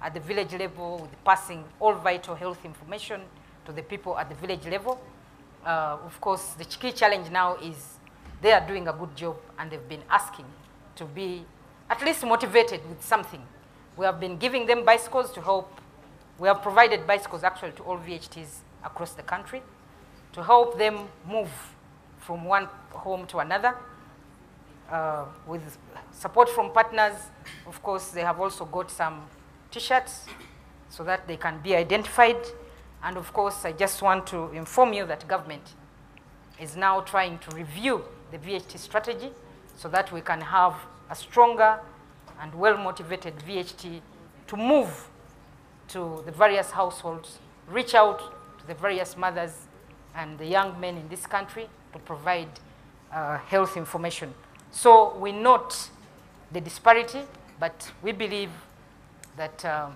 at the village level with passing all vital health information to the people at the village level. Uh, of course, the key challenge now is they are doing a good job and they've been asking to be at least motivated with something. We have been giving them bicycles to help. We have provided bicycles actually to all VHTs across the country to help them move from one home to another. Uh, with support from partners, of course, they have also got some t-shirts so that they can be identified. And of course, I just want to inform you that government is now trying to review the VHT strategy so that we can have a stronger and well-motivated VHT to move to the various households, reach out to the various mothers and the young men in this country to provide uh, health information. So we note the disparity, but we believe that uh,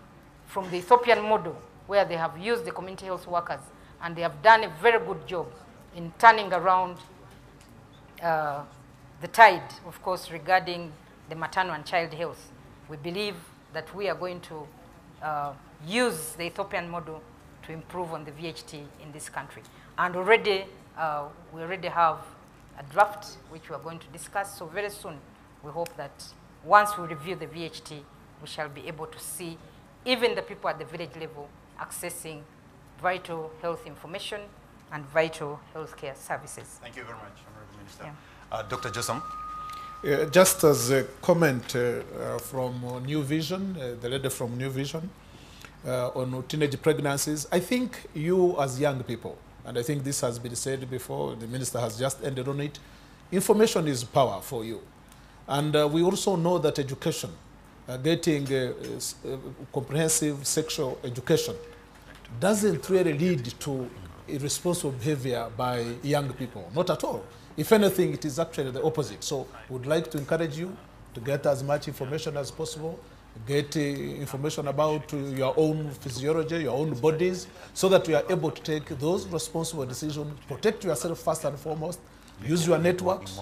from the Ethiopian model, where they have used the community health workers and they have done a very good job in turning around uh, the tide, of course, regarding the maternal and child health. We believe that we are going to uh, use the Ethiopian model to improve on the VHT in this country. And already, uh, we already have a draft which we are going to discuss. So very soon, we hope that once we review the VHT, we shall be able to see even the people at the village level accessing vital health information and vital healthcare services. Thank you very much, Honorable Minister. Yeah. Uh, Dr. Jotham. Uh, just as a comment uh, uh, from uh, New Vision, uh, the lady from New Vision, uh, on teenage pregnancies, I think you as young people, and I think this has been said before, the minister has just ended on it, information is power for you. And uh, we also know that education, uh, getting comprehensive sexual education, doesn't really lead to irresponsible behavior by young people, not at all. If anything, it is actually the opposite. So we would like to encourage you to get as much information as possible, get uh, information about your own physiology, your own bodies, so that you are able to take those responsible decisions, protect yourself first and foremost, use your networks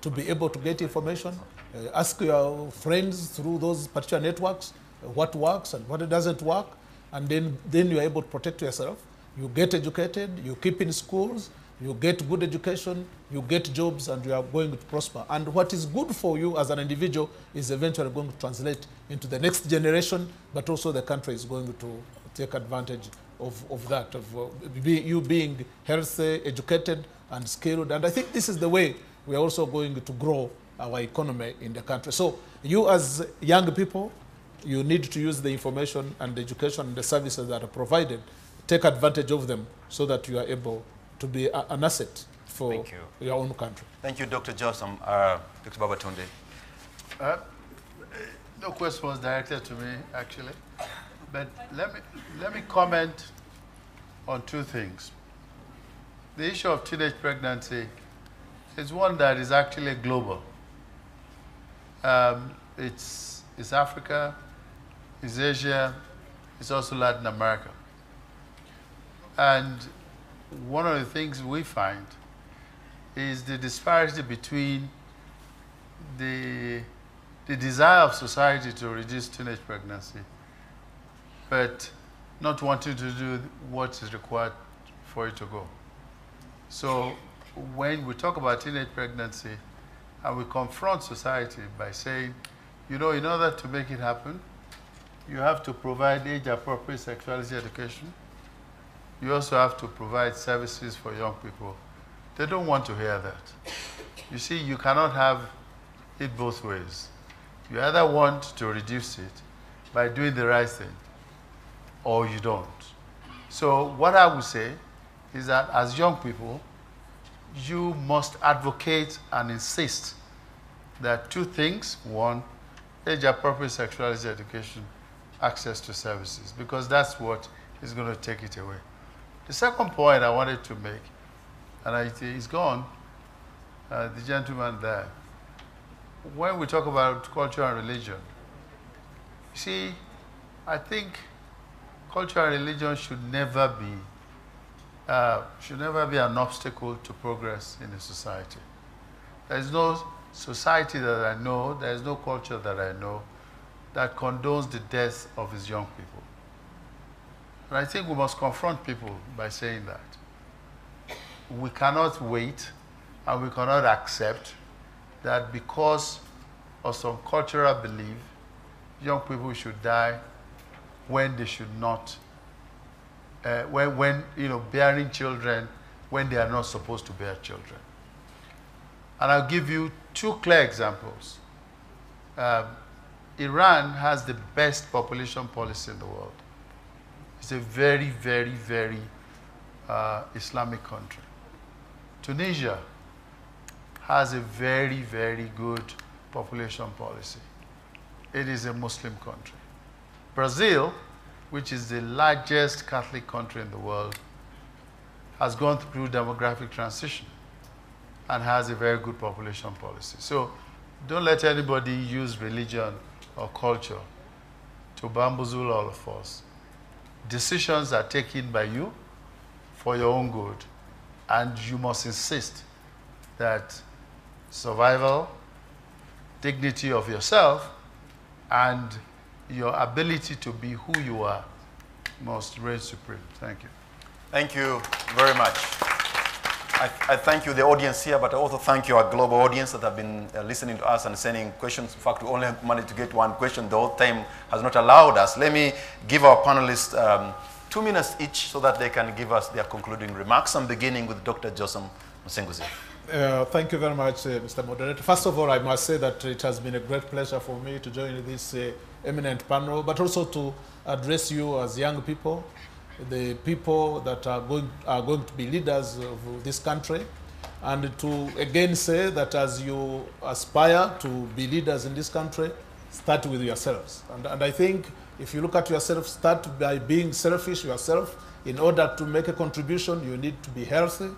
to be able to get information, uh, ask your friends through those particular networks uh, what works and what doesn't work, and then, then you are able to protect yourself. You get educated, you keep in schools, you get good education, you get jobs, and you are going to prosper. And what is good for you as an individual is eventually going to translate into the next generation, but also the country is going to take advantage of, of that, of uh, be, you being healthy, educated, and skilled. And I think this is the way we are also going to grow our economy in the country. So you as young people, you need to use the information and the education and the services that are provided, take advantage of them so that you are able to be a, an asset for you. your own country. Thank you, Dr. Jotham. Uh, Dr. Babatunde. Uh, no question was directed to me, actually. But let me, let me comment on two things. The issue of teenage pregnancy is one that is actually global. Um, it's, it's Africa, it's Asia, it's also Latin America. And one of the things we find is the disparity between the, the desire of society to reduce teenage pregnancy, but not wanting to do what is required for it to go. So when we talk about teenage pregnancy and we confront society by saying, you know, in order to make it happen, you have to provide age-appropriate sexuality education. You also have to provide services for young people. They don't want to hear that. You see, you cannot have it both ways. You either want to reduce it by doing the right thing, or you don't. So what I would say is that as young people, you must advocate and insist that two things. One, age-appropriate sexuality education, access to services, because that's what is going to take it away. The second point I wanted to make, and I, it's gone, uh, the gentleman there, when we talk about culture and religion, you see, I think culture and religion should never be uh, should never be an obstacle to progress in a society. There is no society that I know, there is no culture that I know that condones the death of its young people. And I think we must confront people by saying that. We cannot wait and we cannot accept that because of some cultural belief, young people should die when they should not uh, when, when, you know, bearing children when they are not supposed to bear children. And I'll give you two clear examples. Um, Iran has the best population policy in the world. It's a very, very, very uh, Islamic country. Tunisia has a very, very good population policy. It is a Muslim country. Brazil which is the largest Catholic country in the world, has gone through demographic transition and has a very good population policy. So don't let anybody use religion or culture to bamboozle all of us. Decisions are taken by you for your own good, and you must insist that survival, dignity of yourself, and your ability to be who you are must reign supreme. Thank you. Thank you very much. I, I, thank you, the audience here, but I also thank you, our global audience that have been uh, listening to us and sending questions. In fact, we only managed to get one question. The whole time has not allowed us. Let me give our panelists um, two minutes each so that they can give us their concluding remarks. I'm beginning with Dr. Joseph Musinguzi. Uh, thank you very much, uh, Mr. Moderator. First of all, I must say that it has been a great pleasure for me to join this uh, eminent panel, but also to address you as young people, the people that are going, are going to be leaders of this country, and to again say that as you aspire to be leaders in this country, start with yourselves. And, and I think if you look at yourself, start by being selfish yourself. In order to make a contribution, you need to be healthy,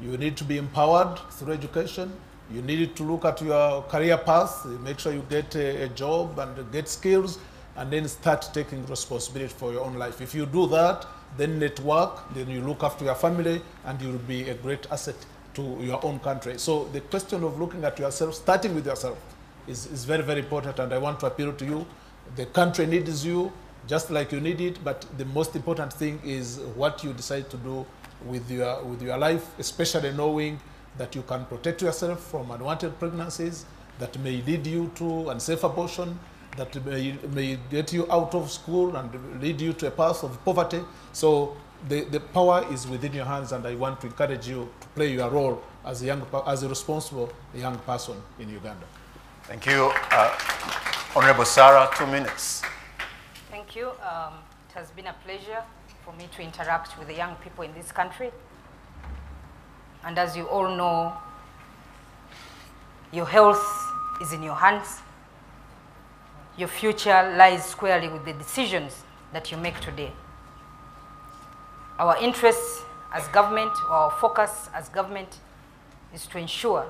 you need to be empowered through education, you need to look at your career path, make sure you get a, a, job and get skills, and then start taking responsibility for your own life. If you do that, then network, then you look after your family, and you will be a great asset to your own country. So the question of looking at yourself, starting with yourself, is, is very, very important, and I want to appeal to you. The country needs you just like you need it, but the most important thing is what you decide to do with your, with your life, especially knowing that you can protect yourself from unwanted pregnancies that may lead you to unsafe abortion, that may, may get you out of school and lead you to a path of poverty. So the, the power is within your hands, and I want to encourage you to play your role as a, young, as a responsible young person in Uganda. Thank you. Uh, Honorable Sarah, two minutes. Thank you. Um, it has been a pleasure for me to interact with the young people in this country. And as you all know, your health is in your hands. Your future lies squarely with the decisions that you make today. Our interest as government, our focus as government, is to ensure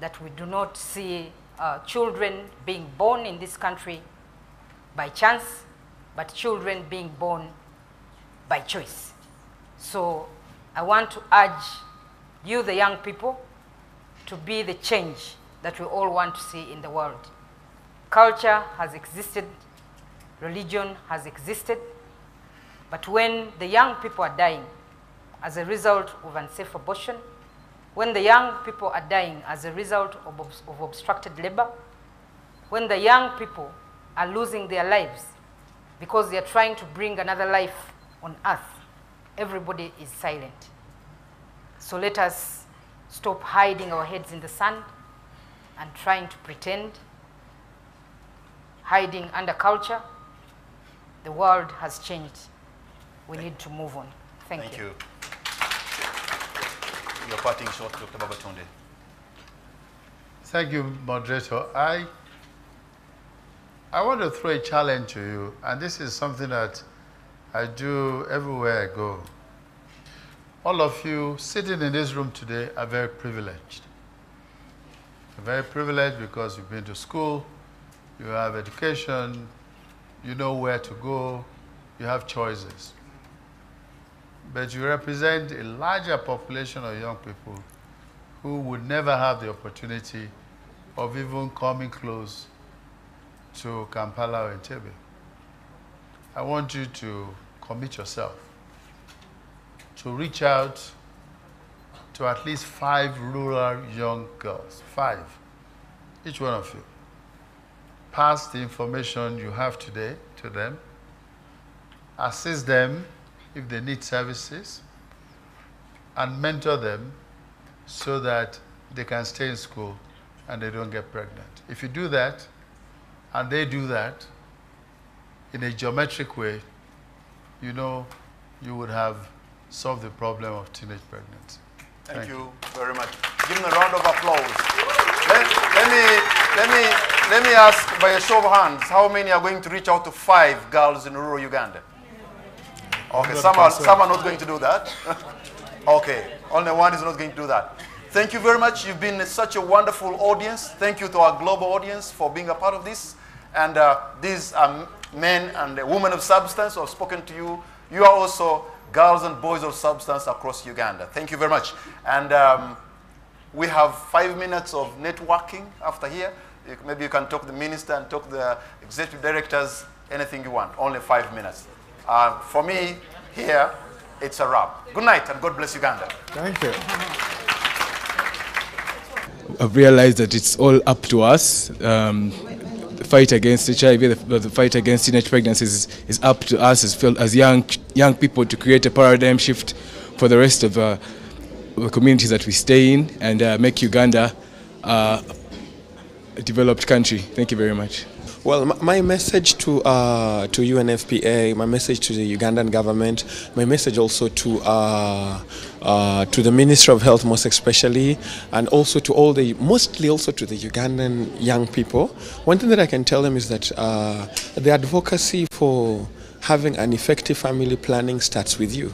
that we do not see uh, children being born in this country by chance, but children being born by choice. So I want to urge you, the young people, to be the change that we all want to see in the world. Culture has existed, religion has existed, but when the young people are dying as a result of unsafe abortion, when the young people are dying as a result of, of obstructed labor, when the young people are losing their lives because they are trying to bring another life on earth, everybody is silent. So let us stop hiding our heads in the sand and trying to pretend, hiding under culture. The world has changed. We need to move on. Thank, you. Thank you. you. Your parting shot, Dr. Babatunde. Thank you, moderator. I, I want to throw a challenge to you, and this is something that I do everywhere I go. All of you sitting in this room today are very privileged. You're very privileged because you've been to school, you have education, you know where to go, you have choices. But you represent a larger population of young people who would never have the opportunity of even coming close to Kampala or Entebbe. I want you to commit yourself to reach out to at least five rural young girls, five, each one of you. Pass the information you have today to them, assist them if they need services, and mentor them so that they can stay in school and they don't get pregnant. If you do that, and they do that in a geometric way, you know you would have solved the problem of teenage pregnancy. Thank, you very much. Give them a round of applause. Let, let me, let, me, let me ask by a show of hands, how many are going to reach out to five girls in rural Uganda? Okay, some are, some are not going to do that. okay, only one is not going to do that. Thank you very much. You've been such a wonderful audience. Thank you to our global audience for being a part of this. And uh, these are men and women of substance who have spoken to you. You are also girls and boys of substance across Uganda. Thank you very much. And um, we have five minutes of networking after here. You- Maybe you can talk to the minister and talk to the executive directors, anything you want. Only five minutes. Uh, for me, here, it's a wrap. Good night and God bless Uganda. Thank you. I've realized that it's all up to us. Um, the fight against HIV, the, the fight against teenage pregnancies is, is up to us as, as young, young people to create a paradigm shift for the rest of uh, the communities that we stay in and uh, make Uganda uh, a developed country. Thank you very much. Well, my message to uh, to UNFPA, my message to the Ugandan government, my message also to uh, uh, to the Minister of Health, most especially, and also to all the mostly also to the Ugandan young people. One thing that I can tell them is that uh, the advocacy for having an effective family planning starts with you.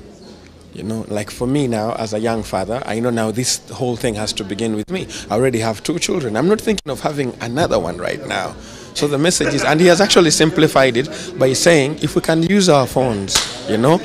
You know, like for me now, as a young father, I know now this whole thing has to begin with me. I already have two children. I'm not thinking of having another one right now. So the message is, and he has actually simplified it by saying, if we can use our phones, you know,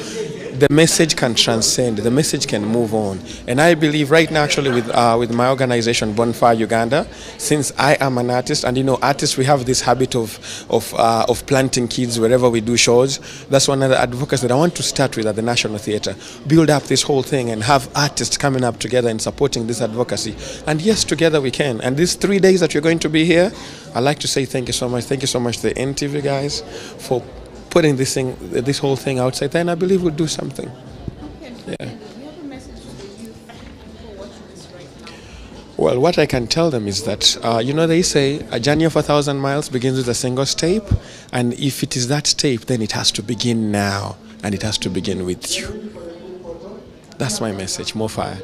the message can transcend, the message can move on. And I believe right now, actually, with uh, with my organization Bonfire Uganda, since I am an artist, and you know, artists we have this habit of of uh, of planting kids wherever we do shows. That's one of the advocacy that I want to start with at the National Theatre. Build up this whole thing and have artists coming up together and supporting this advocacy. And yes, together we can. And these three days that you're going to be here, I'd like to say thank you so much. Thank you so much to the NTV guys for putting this thing, this whole thing outside there. And I believe we'll do something. Yeah. Well, what I can tell them is that, uh, you know, they say a journey of a thousand miles begins with a single step, and if it is that step, then it has to begin now, and it has to begin with you. That's my message. More fire.